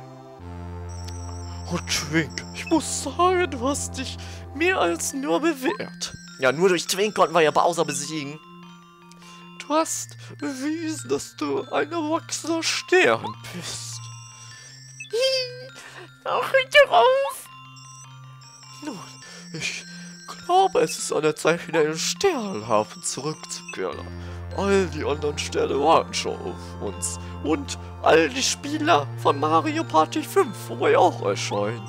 Und Twink, ich muss sagen, du hast dich mehr als nur bewährt. Ja, nur durch Twink konnten wir ja Bowser besiegen. Du hast bewiesen, dass du ein erwachsener Stern bist. Auch drauf. Nun, ich glaube, es ist an der Zeit, wieder in den Sternhafen zurückzukehren. All die anderen Sterne warten schon auf uns. Und all die Spieler von Mario Party 5 wollen auch erscheinen.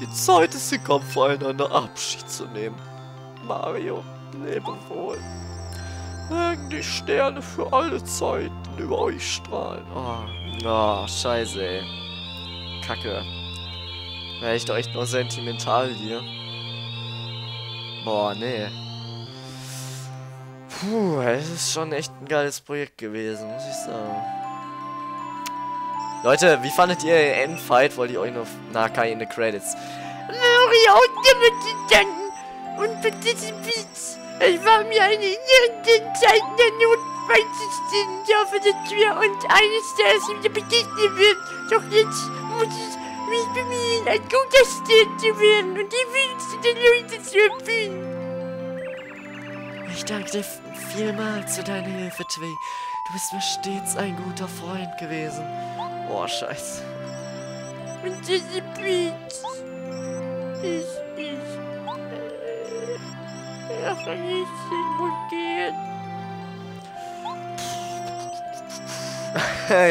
Die Zeit ist gekommen, voneinander Abschied zu nehmen. Mario, lebe wohl. Mögen die Sterne für alle Zeiten über euch strahlen. Oh, oh scheiße, ey. Kacke. Wäre ich doch echt nur sentimental hier. Boah, nee. Puh, es ist schon echt ein geiles Projekt gewesen, muss ich sagen. Leute, wie fandet ihr den Endfight? Wollt ihr euch noch... Na, keine Credits. Und für diesen Beats. Es war mir eine Ehre, den Zeiten der Not beizustehen. Ich hoffe, dass wir uns eines Tages wieder begegnen werden. Doch jetzt muss ich mich bemühen, ein guter Stern zu werden und die Wünsche der Leute zu erfüllen. Ich danke dir vielmals für deine Hilfe, Twee. Du bist mir stets ein guter Freund gewesen. Oh, scheiße. Prinzessin Peach. Ich, ich, äh, ach, ich wohl gern.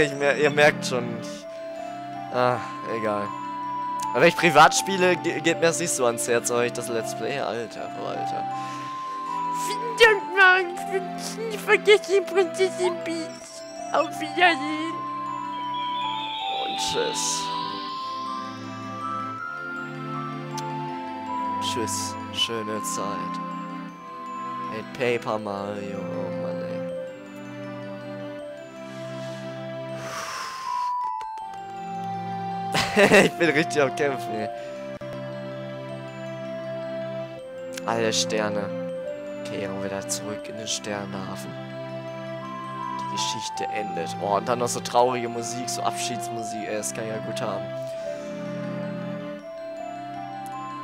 ich mer ihr merkt schon. Ah, egal. Aber wenn ich privat spiele, ge geht mir das nicht so ans Herz, aber ich das Let's Play, Alter, Alter. Vielen Dank, Mann. Ich will nie vergessen, Prinzessin Peach. Auf Wiedersehen. Und tschüss. Tschüss. Schöne Zeit. Hey, Paper Mario. Oh Mann, ich bin richtig am Kämpfen, ey. Alle Sterne kehren wieder zurück in den Sternenhafen. Die Geschichte endet. Oh, und dann noch so traurige Musik, so Abschiedsmusik. Ey, das kann ich ja gut haben.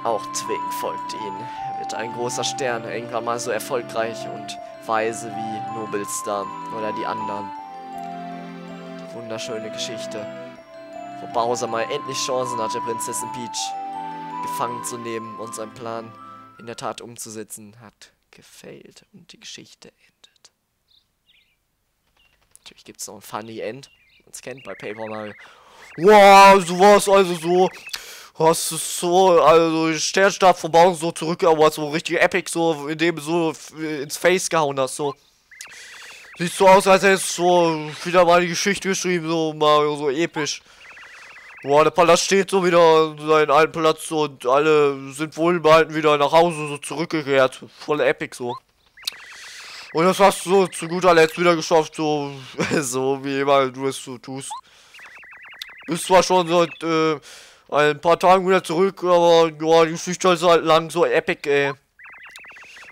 Auch Twig folgt ihnen. Er wird ein großer Stern, irgendwann mal so erfolgreich und weise wie Nobelstar oder die anderen. Wunderschöne Geschichte, wo Bowser mal endlich Chancen hatte, Prinzessin Peach gefangen zu nehmen und seinen Plan in der Tat umzusetzen, hat gefailt und die Geschichte endet. Natürlich gibt es noch ein Funny End, man es kennt bei Paper Mario. Wow, sowas, also so hast du so, also Sternstab vom Baum so zurück, aber so richtig epic, so, indem du so ins Face gehauen hast, so. Sieht so aus, als hättest du so wieder mal die Geschichte geschrieben, so Mario, so episch. Boah, der Palast steht so wieder an seinen alten Platz und alle sind wohlbehalten wieder nach Hause so zurückgekehrt. Voll epic so. Und das hast du so zu guter Letzt wieder geschafft, so, so wie immer du es so tust. Bist zwar schon seit äh, ein paar Tagen wieder zurück, aber ja, die Geschichte ist halt lang so epic, ey.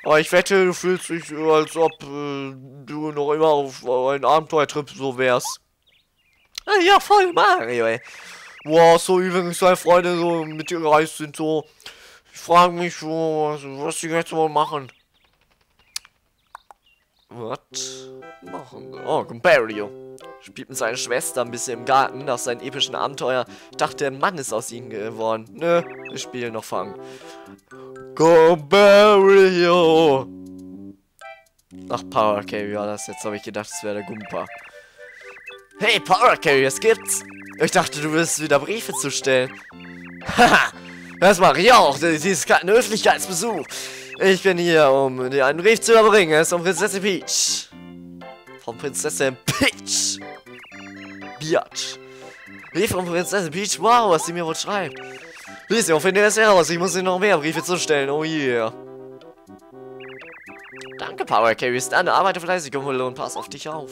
Aber ich wette, du fühlst dich, als ob äh, du noch immer auf einen Abenteuertrip so wärst. Ja, voll Mario, ey. Boah, so übrigens zwei Freunde so mit dir gereist sind, so. Ich frage mich, so, was, was die jetzt wohl machen. Was machen? Oh, Compario. Spielt mit seiner Schwester ein bisschen im Garten nach seinen epischen Abenteuer. Ich dachte, ein Mann ist aus ihnen geworden. Nö, wir spielen noch Fang. Compario. Ach, Power Carry war das. Jetzt habe ich gedacht, es wäre der Gumpa. Hey, Power Carry, was gibt's? Ich dachte, du wirst wieder Briefe zustellen. Haha, das mache ich auch. Dies ist kein Höflichkeitsbesuch. Ich bin hier, um dir einen Brief zu überbringen. Es ist um Prinzessin Peach. Von Prinzessin Peach. Biatch. Brief von Prinzessin Peach. Wow, was sie mir wohl schreibt. Lies sie, finde es heraus. Ich muss dir noch mehr Briefe zustellen. Oh yeah. Danke, Power Carries. Deine Arbeit fleißig und pass auf dich auf.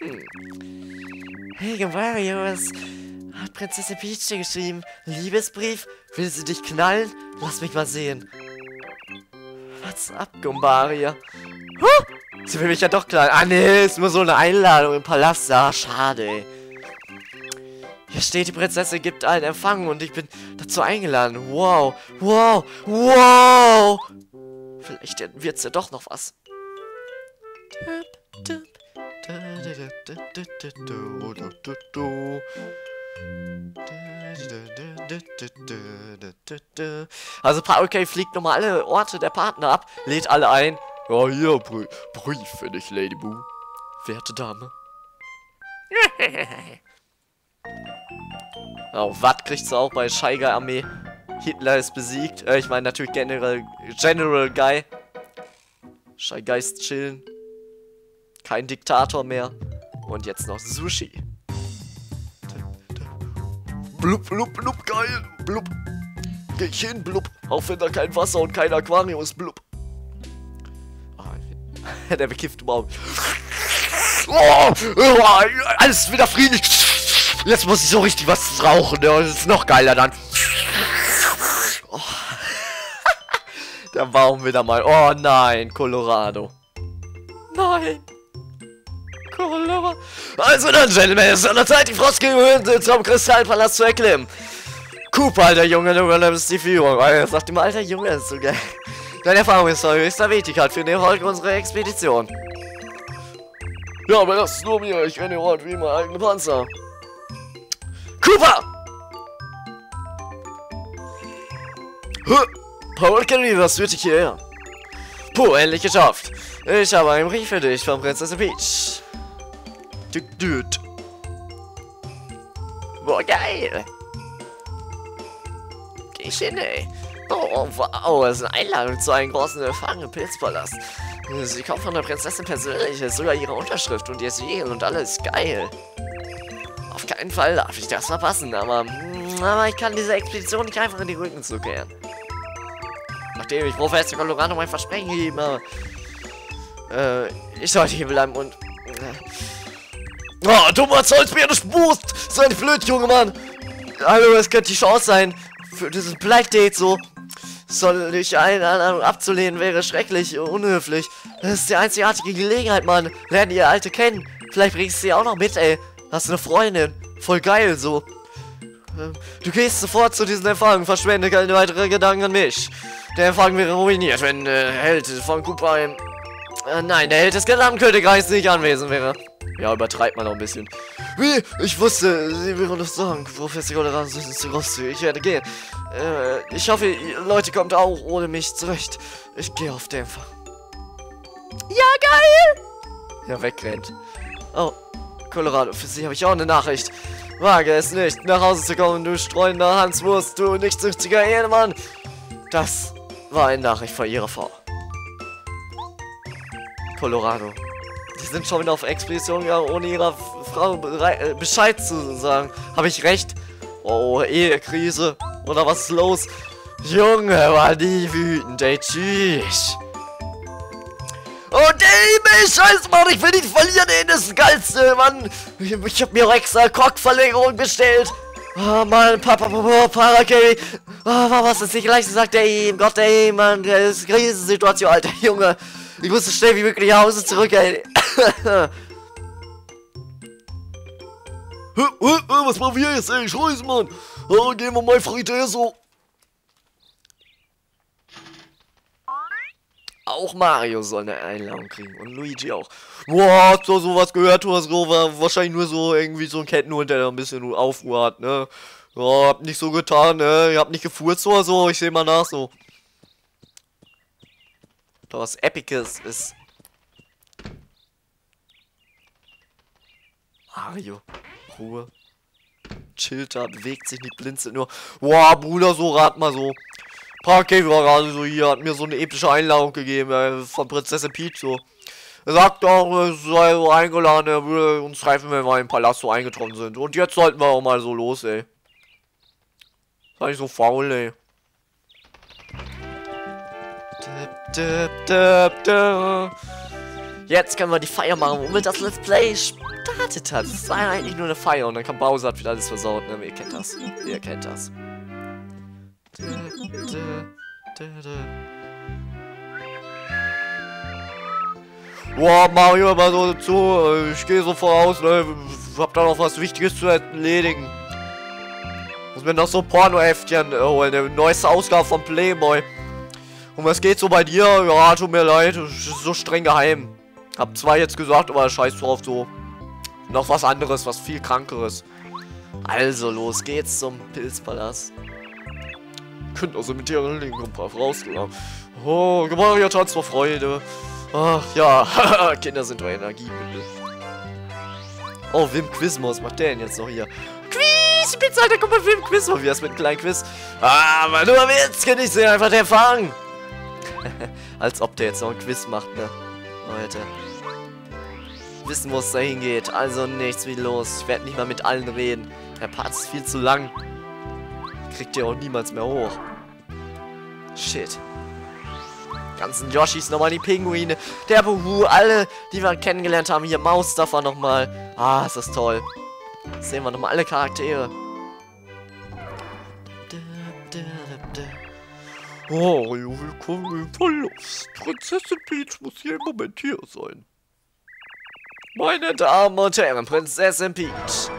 Hm. Hey, Mario, was hat Prinzessin Peach dir geschrieben? Liebesbrief? Will sie dich knallen? Lass mich mal sehen. What's up, Gumbaria? Huh? Sie will mich ja doch knallen. Ah, nee, ist nur so eine Einladung im Palast. Ah, schade, ey. Hier steht, die Prinzessin gibt einen Empfang und ich bin dazu eingeladen. Wow, wow, wow. Vielleicht wird's ja doch noch was. Dup, dup. Also K fliegt nochmal alle Orte der Partner ab, lädt alle ein. Ja, hier, Br Brief für dich, Lady Boo. Werte Dame. oh, Watt kriegst du auch bei Scheiger Armee. Hitler ist besiegt. Äh, ich meine natürlich General, General Guy. Scheigeist chillen. Kein Diktator mehr. Und jetzt noch Sushi. Blub, blub, blub, geil. Blub. Geh ich hin, blub. Auch wenn da kein Wasser und kein Aquarium ist, blub. Oh, der bekifft überhaupt. Oh, oh, alles wieder friedlich. Jetzt muss ich so richtig was rauchen. Ja, das ist noch geiler dann. Oh. Der Baum wieder mal. Oh nein, Colorado. Nein. Colorado. Also dann, Gentlemen, es ist an der Zeit, die Frostgehöhlen zum Kristallpalast zu erklimmen. Cooper, alter Junge, du übernimmst die Führung. Sagt immer, alter Junge, ist so geil. Deine Erfahrung ist von höchster Wichtigkeit für den Erfolg unserer Expedition. Ja, aber das ist nur mir. Ich renne heute wie mein eigener Panzer. Cooper! Huh. Paul Kelly, was führt dich hierher? Puh, endlich geschafft. Ich habe einen Brief für dich von Prinzessin Peach. Düt, düt. Boah, geil. Geh ich hin, ey. Oh, wow, das ist eine Einladung zu einem großen Empfang im Pilzpalast. Sie kommt von der Prinzessin persönlich, ist sogar ihre Unterschrift und ihr Siegel und alles. Geil. Auf keinen Fall darf ich das verpassen, aber, aber ich kann diese Expedition nicht einfach in die Rücken zukehren. Nachdem ich Professor Colorado mein Versprechen gegeben habe. Äh, ich sollte hier bleiben und... Äh. Oh, dummer Zollsbär, du spust! So ein blöd, junge Mann! Hallo, es könnte die Chance sein, für dieses Black Date so. Soll ich eine Einladung abzulehnen, wäre schrecklich, unhöflich. Das ist die einzigartige Gelegenheit, Mann. Lernen ihr Alte kennen. Vielleicht bringst du sie auch noch mit, ey. Hast eine Freundin. Voll geil, so. Ähm, du gehst sofort zu diesen Empfang, verschwende keine weiteren Gedanken an mich. Der Empfang wäre ruiniert, wenn der Held von Cooper im... Äh, nein, der Held des gesamten Königreichs nicht anwesend wäre. Ja, übertreibt man auch ein bisschen. Wie? Ich wusste, sie würden das sagen. Professor Golderan sind zu großzügig. Ich werde gehen. Äh, ich hoffe, ihr Leute kommt auch ohne mich zurecht. Ich gehe auf Dämpfer. Ja, geil! Ja, wegrennt. Oh, Colorado, für Sie habe ich auch eine Nachricht. Wage es nicht, nach Hause zu kommen, du streunender Hanswurst, du nichtsüchtiger Ehemann. Das war eine Nachricht von ihrer Frau. Colorado. Die sind schon wieder auf Expedition gegangen, ohne ihrer Frau äh, Bescheid zu sagen. Habe ich recht? Oh, Ehekrise. Oder was ist los? Junge, war die wütend, ey, tschüss. Oh, Dame, scheiß Mann, ich will nicht verlieren, ey, das ist das Geilste, Mann. Ich, ich hab mir extra Cockverlängerung bestellt. Oh, Mann, Papa, Papa, Paracarry. Oh, was ist nicht leicht gesagt, ey, Gott, ey, Mann, das ist eine Krisensituation, alter Junge. Ich muss so schnell wie möglich nach Hause zurück, ey. Was machen wir jetzt, ey? Scheiße, Mann. Oh, gehen wir mal Friede so. Auch Mario soll eine Einladung kriegen und Luigi auch. Boah, hast du sowas gehört oder so? War wahrscheinlich nur so irgendwie so ein Kettenhund, der da ein bisschen Aufruhr hat, ne? Ja, habt nicht so getan, ne? Ihr habt nicht gefurzt oder so, ich seh mal nach so. Da was Epices ist. Mario. Ruhe. Chillt da, bewegt sich nicht, blinzelt nur. Boah, Bruder, so rat mal so. Parkcave war gerade so hier, hat mir so eine epische Einladung gegeben, äh, von Prinzessin Peach so. Er sagt auch, er sei so eingeladen, er würde uns treffen, wenn wir im Palast so eingetroffen sind. Und jetzt sollten wir auch mal so los, ey. Sei ich so faul, ey. Jetzt können wir die Feier machen, womit das Let's Play gestartet hat. Es war eigentlich nur eine Feier und dann kam Bowser, hat wieder alles versaut. Ne? Ihr kennt das. Ihr kennt das. Boah, Mario, aber so zu. Ich gehe so voraus, ne? Hab da noch was Wichtiges zu erledigen. Muss mir noch so Porno-Heftchen holen. Eine neueste Ausgabe von Playboy. Und was geht so bei dir? Ja, tut mir leid. So streng geheim. Hab zwar jetzt gesagt, aber scheiß drauf so. Noch was anderes, was viel krankeres. Also, los geht's zum Pilzpalast. Könnt also mit ihren linken brav rausgehen. Oh, Gemaria tanzt vor Freude. Ach ja, Kinder sind doch Energiemittel. Oh, Wim Quizmo, was macht der denn jetzt noch hier? Quiz, Pizza, Alter, guck mal, Wim Quizmo. Wie ist mit einem kleinen Quiz? Ah, aber nur Witz, kann ich sehen, einfach der Fang. Als ob der jetzt noch ein Quiz macht, ne? Leute wissen, wo es dahin geht. Also nichts wie los. Ich werde nicht mal mit allen reden. Der Part ist viel zu lang. Kriegt ihr auch niemals mehr hoch. Shit. Ganzen Yoshis nochmal die Pinguine. Der Buhu, alle, die wir kennengelernt haben. Hier Mausstuffer nochmal. Ah, ist das toll. Jetzt sehen wir nochmal alle Charaktere. Oh, willkommen im Palast. Prinzessin Peach muss hier im Moment hier sein. Meine Damen und Herren, Prinzessin Peach.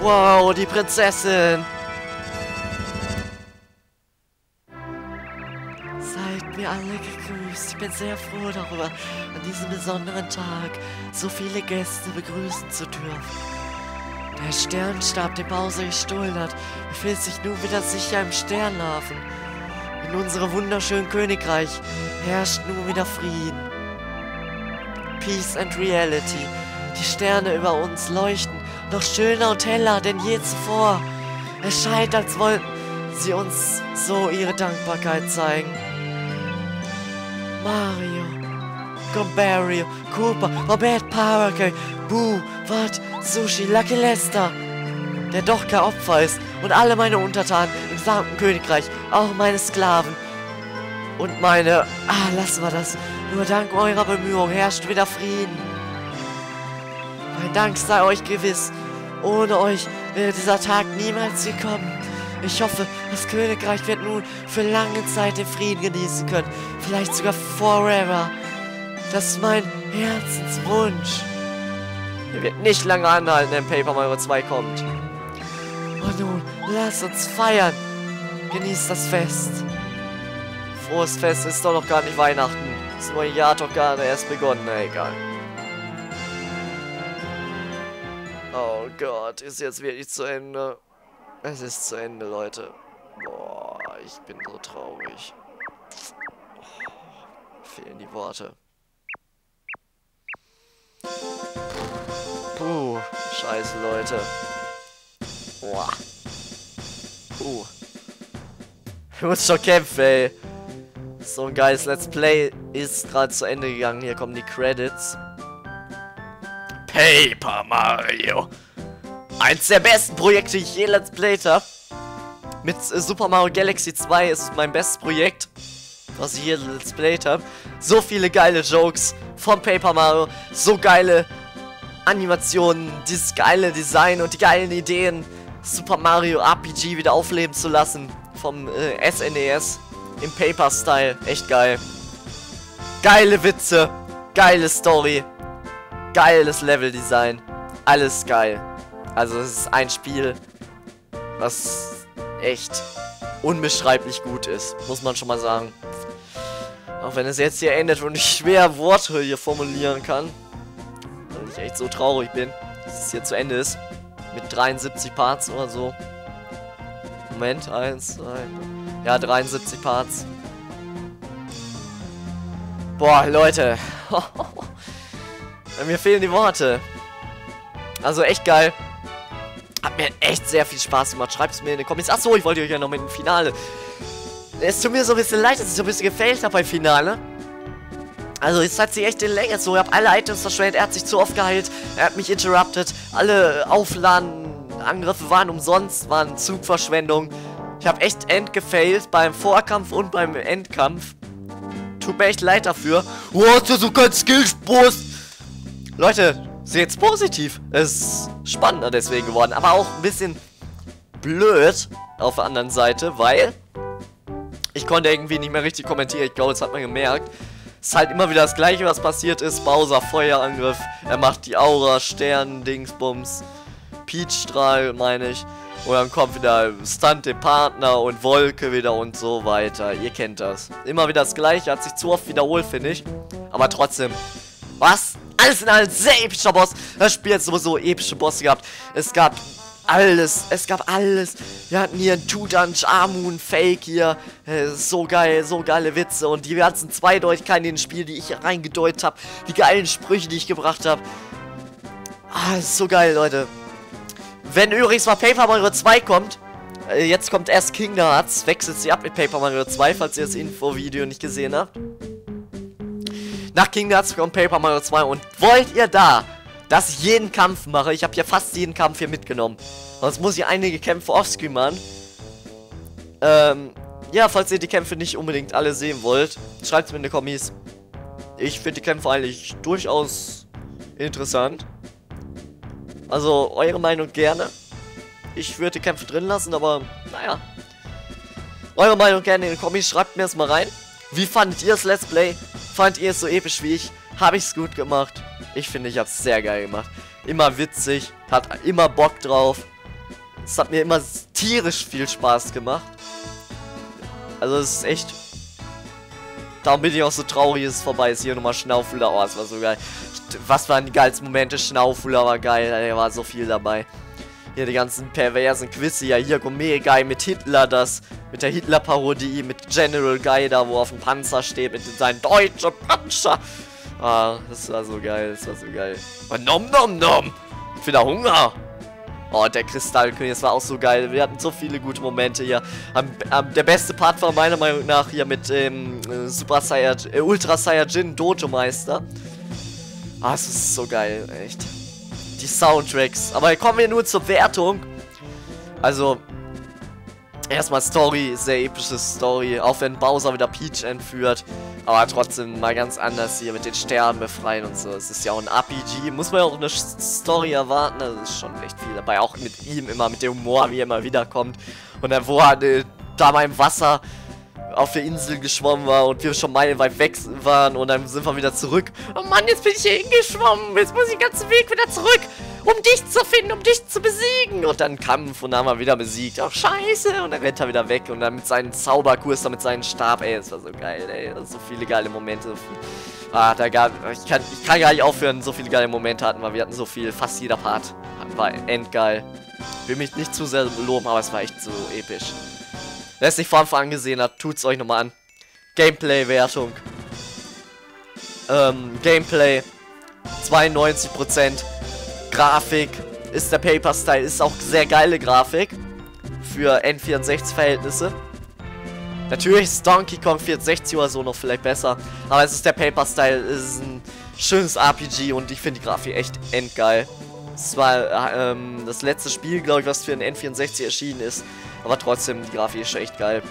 Wow, die Prinzessin. Seid mir alle gegrüßt. Ich bin sehr froh darüber, an diesem besonderen Tag so viele Gäste begrüßen zu dürfen. Der Sternstab, den Bowser gestohlen hat, befindet sich nun wieder sicher im Sternhafen. In unserem wunderschönen Königreich herrscht nun wieder Frieden. Peace and Reality. Die Sterne über uns leuchten noch schöner und heller denn je zuvor. Es scheint, als wollten sie uns so ihre Dankbarkeit zeigen. Mario, Gombario, Cooper, Babette, Powerkey, Boo, Watt, Sushi, Lucky Lester, der doch kein Opfer ist, und alle meine Untertanen im gesamten Königreich, auch meine Sklaven. Und meine... Ah, lassen wir das. Nur dank eurer Bemühungen herrscht wieder Frieden. Mein Dank sei euch gewiss. Ohne euch wäre dieser Tag niemals gekommen. Ich hoffe, das Königreich wird nun für lange Zeit den Frieden genießen können. Vielleicht sogar forever. Das ist mein Herzenswunsch. Er wird nicht lange anhalten, wenn Paper Mario 2 kommt. Und nun, lasst uns feiern. Genießt das Fest. Frohes Fest ist doch noch gar nicht Weihnachten. Das neue Jahr hat doch gerade erst begonnen. Na, egal. Oh Gott, ist jetzt wirklich zu Ende. Es ist zu Ende, Leute. Boah, ich bin so traurig. Oh, fehlen die Worte. Puh, scheiße, Leute. Boah. Puh. Ich muss schon kämpfen, ey. So ein geiles Let's Play ist gerade zu Ende gegangen. Hier kommen die Credits. Paper Mario. Eins der besten Projekte, die ich je Let's Played habe. Mit äh, Super Mario Galaxy 2 ist mein bestes Projekt, was ich hier Let's Played habe. So viele geile Jokes von Paper Mario. So geile Animationen, dieses geile Design und die geilen Ideen, Super Mario RPG wieder aufleben zu lassen vom äh, SNES e im Paper-Style. Echt geil. Geile Witze, geile Story, geiles Level-Design, alles geil. Also es ist ein Spiel, was echt unbeschreiblich gut ist, muss man schon mal sagen. Auch wenn es jetzt hier endet und ich schwer Worte hier formulieren kann ich echt so traurig bin, dass es hier zu Ende ist. Mit 73 Parts oder so. Moment, eins, zwei, ja, 73 Parts. Boah, Leute. Mir fehlen die Worte. Also echt geil. Hat mir echt sehr viel Spaß gemacht. Schreibt es mir in den Comments. Achso, ich wollte euch ja noch mit dem Finale. Es tut mir so ein bisschen leid, dass ich so ein bisschen gefällt habe beim Finale. Also es hat sich echt in Länge so. Ich habe alle Items verschwendet. Er hat sich zu oft geheilt. Er hat mich interrupted. Alle Aufladen-Angriffe waren umsonst. Waren Zugverschwendung. Ich habe echt endgefailt beim Vorkampf und beim Endkampf. Tut mir echt leid dafür. Oh, hast du so kein Skillsboost? Leute, seht's positiv. Es ist spannender deswegen geworden. Aber auch ein bisschen blöd auf der anderen Seite, weil ich konnte irgendwie nicht mehr richtig kommentieren. Ich glaube, das hat man gemerkt. Ist halt immer wieder das gleiche, was passiert ist. Bowser Feuerangriff. Er macht die Aura, Stern, Dingsbums. Peachstrahl, meine ich. Und dann kommt wieder Stunt den Partner und Wolke wieder und so weiter. Ihr kennt das. Immer wieder das gleiche. Hat sich zu oft wiederholt, finde ich. Aber trotzdem. Was? Alles in allem sehr epischer Boss. Das Spiel hat sowieso epische Bosse gehabt. Es gab alles. Es gab alles. Wir hatten hier einen Tutanch, Amun, Fake hier. Äh, so geil, so geile Witze. Und die ganzen Zweideutigkeiten in den Spiel, die ich reingedeutet habe. Die geilen Sprüche, die ich gebracht habe. Ah, ist so geil, Leute. Wenn übrigens mal Paper Mario 2 kommt, äh, jetzt kommt erst Kingdom Hearts, wechselt sie ab mit Paper Mario 2, falls ihr das Info-Video nicht gesehen habt. Nach Kingdom Hearts kommt Paper Mario 2 und wollt ihr da dass ich jeden Kampf mache. Ich habe ja fast jeden Kampf hier mitgenommen. Sonst muss ich einige Kämpfe offscreen machen. Ähm, ja, falls ihr die Kämpfe nicht unbedingt alle sehen wollt, schreibt es mir in die Kommis. Ich finde die Kämpfe eigentlich durchaus interessant. Also, eure Meinung gerne. Ich würde die Kämpfe drin lassen, aber naja. Eure Meinung gerne in den Kommis, schreibt mir das mal rein. Wie fandet ihr das Let's Play? Fandet ihr es so episch wie ich? Habe ich es gut gemacht? Ich finde, ich habe es sehr geil gemacht. Immer witzig, hat immer Bock drauf. Es hat mir immer tierisch viel Spaß gemacht. Also es ist echt... Darum bin ich auch so traurig, dass es vorbei ist. Hier nochmal Schnaufler. Oh, es war so geil. Was waren die geilsten Momente? Schnaufler war geil. Da war so viel dabei. Hier die ganzen perversen Quizze. Ja, hier Gourmet Guy mit Hitler, das. Mit der Hitler-Parodie. Mit General Guy da, wo auf dem Panzer steht. Mit seinen deutschen Panzer. Ah, das war so geil. Das war so geil. Oh, nom nom nom. Ich bin da Hunger. Oh, der Kristallkönig, das war auch so geil. Wir hatten so viele gute Momente hier. Am, am, der beste Part war meiner Meinung nach hier mit ähm, Super Saiyajin, äh, Ultra Saiyajin Dojo Meister. Ah, es ist so geil, echt die Soundtracks. Aber kommen wir nur zur Wertung. Also, erstmal Story, sehr epische Story. Auch wenn Bowser wieder Peach entführt. Aber trotzdem mal ganz anders hier mit den Sternen befreien und so. Es ist ja auch ein RPG. Muss man ja auch eine Story erwarten. Da ist schon echt viel dabei. Auch mit ihm immer, mit dem Humor, wie er immer wiederkommt. Und dann, wo er äh, da mal im Wasser auf der Insel geschwommen war und wir schon meilenweit weg waren und dann sind wir wieder zurück. Oh Mann, jetzt bin ich hier hingeschwommen. Jetzt muss ich den ganzen Weg wieder zurück, um dich zu finden, um dich zu besiegen. Und dann Kampf und dann haben wir wieder besiegt. Ach, scheiße. Und dann rennt er wieder weg und dann mit seinem Zauberkurs, da mit seinem Stab. Ey, das war so geil, ey. So viele geile Momente. Ah, da gab, ich kann, ich kann gar nicht aufhören, so viele geile Momente hatten wir. Wir hatten so viel, fast jeder Part war endgeil. Will mich nicht zu sehr loben, aber es war echt so episch. Wer es nicht vor Anfang angesehen hat, tut's euch nochmal an. Gameplay-Wertung. Ähm, Gameplay 92%. Grafik ist der Paper Style, ist auch sehr geile Grafik für N64-Verhältnisse. Natürlich ist Donkey Kong 64 oder so noch vielleicht besser, aber es ist der Paper Style, es ist ein schönes RPG und ich finde die Grafik echt endgeil. Es war ähm, das letzte Spiel, glaube ich, was für ein N64 erschienen ist. Aber trotzdem, die Grafik ist echt geil.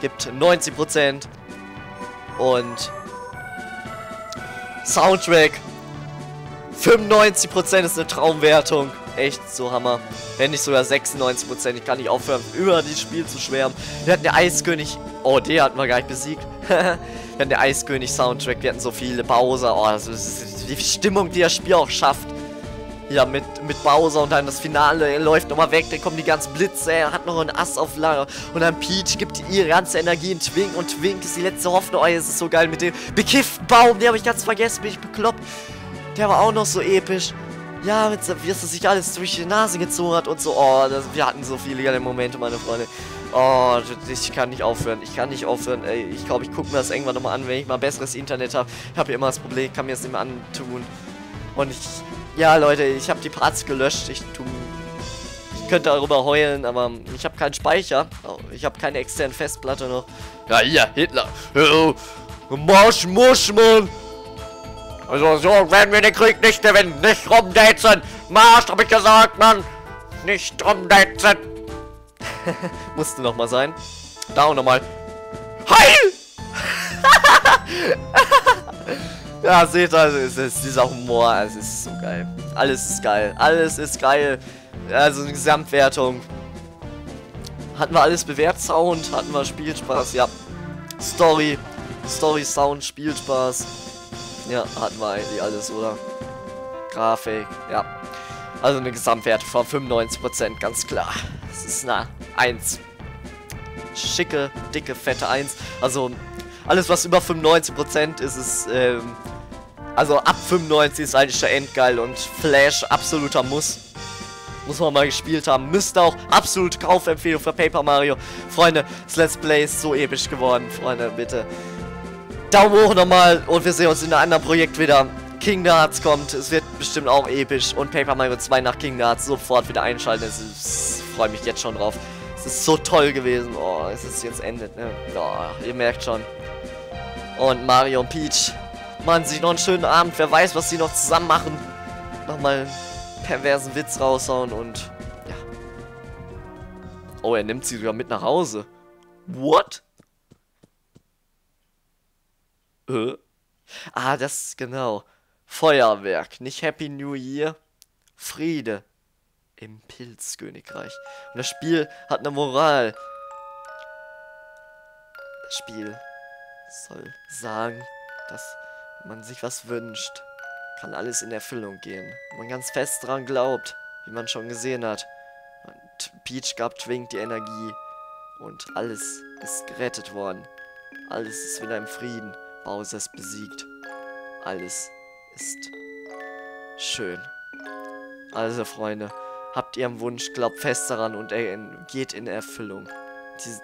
Gibt 90%. Und Soundtrack 95% ist eine Traumwertung. Echt so Hammer. Wenn nicht sogar 96%. Ich kann nicht aufhören, über dieses Spiel zu schwärmen. Wir hatten der Eiskönig. Oh, der hatten wir gar nicht besiegt. wir hatten der Eiskönig Soundtrack. Wir hatten so viele Bowser. Oh, das ist die Stimmung, die das Spiel auch schafft. Ja, mit, mit Bowser und dann das Finale, er läuft nochmal weg, dann kommen die ganzen Blitze, er hat noch einen Ass auf Lager und dann Peach gibt ihre ganze Energie in Twink und Twink ist die letzte Hoffnung. Oh, es ist so geil mit dem bekifften Baum, den habe ich ganz vergessen, bin ich bekloppt. Der war auch noch so episch. Ja, mit, wie es sich alles durch die Nase gezogen hat und so. Oh, das, wir hatten so viele geile Momente, meine Freunde. Oh, ich kann nicht aufhören. Ich kann nicht aufhören. Ey, ich glaube, ich gucke mir das irgendwann nochmal an, wenn ich mal besseres Internet habe. Ich habe immer das Problem, kann mir das nicht mehr antun. Und ich ja, Leute, ich habe die Parts gelöscht. Ich, tu, ich könnte darüber heulen, aber ich habe keinen Speicher. Ich habe keine externe Festplatte noch. Ja, hier, Hitler. Marsch, Musch, Mann. Also so werden wir den Krieg nicht gewinnen. Nicht rumdaten. Marsch, hab ich gesagt, Mann. Nicht rumdaten. Musste nochmal sein. Da auch nochmal. Heil! Ja, seht ihr, es ist dieser Humor, es ist so geil. Alles ist geil. Alles ist geil. Also eine Gesamtwertung. Hatten wir alles bewährt? Sound, hatten wir Spielspaß, ja. Story, Story, Sound, Spielspaß. Ja, hatten wir eigentlich alles, oder? Grafik, ja. Also eine Gesamtwertung von 95%, ganz klar. Es ist eine 1. Schicke, dicke, fette 1. Also alles, was über 95% ist, ist ähm, also ab 95 ist eigentlich der Endgeil und Flash absoluter Muss. Muss man mal gespielt haben. Müsste auch absolute Kaufempfehlung für Paper Mario. Freunde, das Let's Play ist so episch geworden. Freunde, bitte. Daumen hoch nochmal und wir sehen uns in einem anderen Projekt wieder. Kingdom Hearts kommt, es wird bestimmt auch episch. Und Paper Mario 2 nach Kingdom Hearts sofort wieder einschalten. Ich freue mich jetzt schon drauf. Es ist so toll gewesen. Oh, es ist jetzt endet, ne? Oh, ihr merkt schon. Und Mario und Peach machen sich noch einen schönen Abend. Wer weiß, was sie noch zusammen machen. Nochmal einen perversen Witz raushauen und ja. Oh, er nimmt sie sogar mit nach Hause. What? Äh? Ah, das genau. Feuerwerk, nicht Happy New Year. Friede im Pilzkönigreich. Und das Spiel hat eine Moral. Das Spiel soll sagen, dass man sich was wünscht, kann alles in Erfüllung gehen. Wenn man ganz fest dran glaubt, wie man schon gesehen hat. Und Peach gab Twink die Energie und alles ist gerettet worden. Alles ist wieder im Frieden. Bowser ist besiegt. Alles ist schön. Also, Freunde, habt ihr einen Wunsch, glaubt fest daran und er geht in Erfüllung.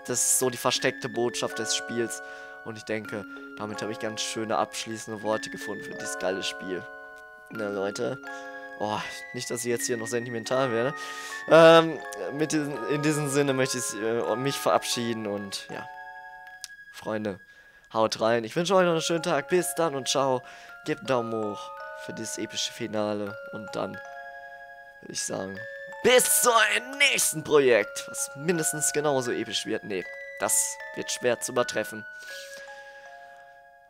das ist so die versteckte Botschaft des Spiels. Und ich denke, damit habe ich ganz schöne abschließende Worte gefunden für dieses geile Spiel. Na, Leute. Oh, nicht, dass ich jetzt hier noch sentimental werde. Ähm, mit diesen, in diesem Sinne möchte ich äh, mich verabschieden und ja. Freunde, haut rein. Ich wünsche euch noch einen schönen Tag. Bis dann und ciao. Gebt einen Daumen hoch für dieses epische Finale. Und dann würde ich sagen, bis zum nächsten Projekt, was mindestens genauso episch wird. Nee, das wird schwer zu übertreffen.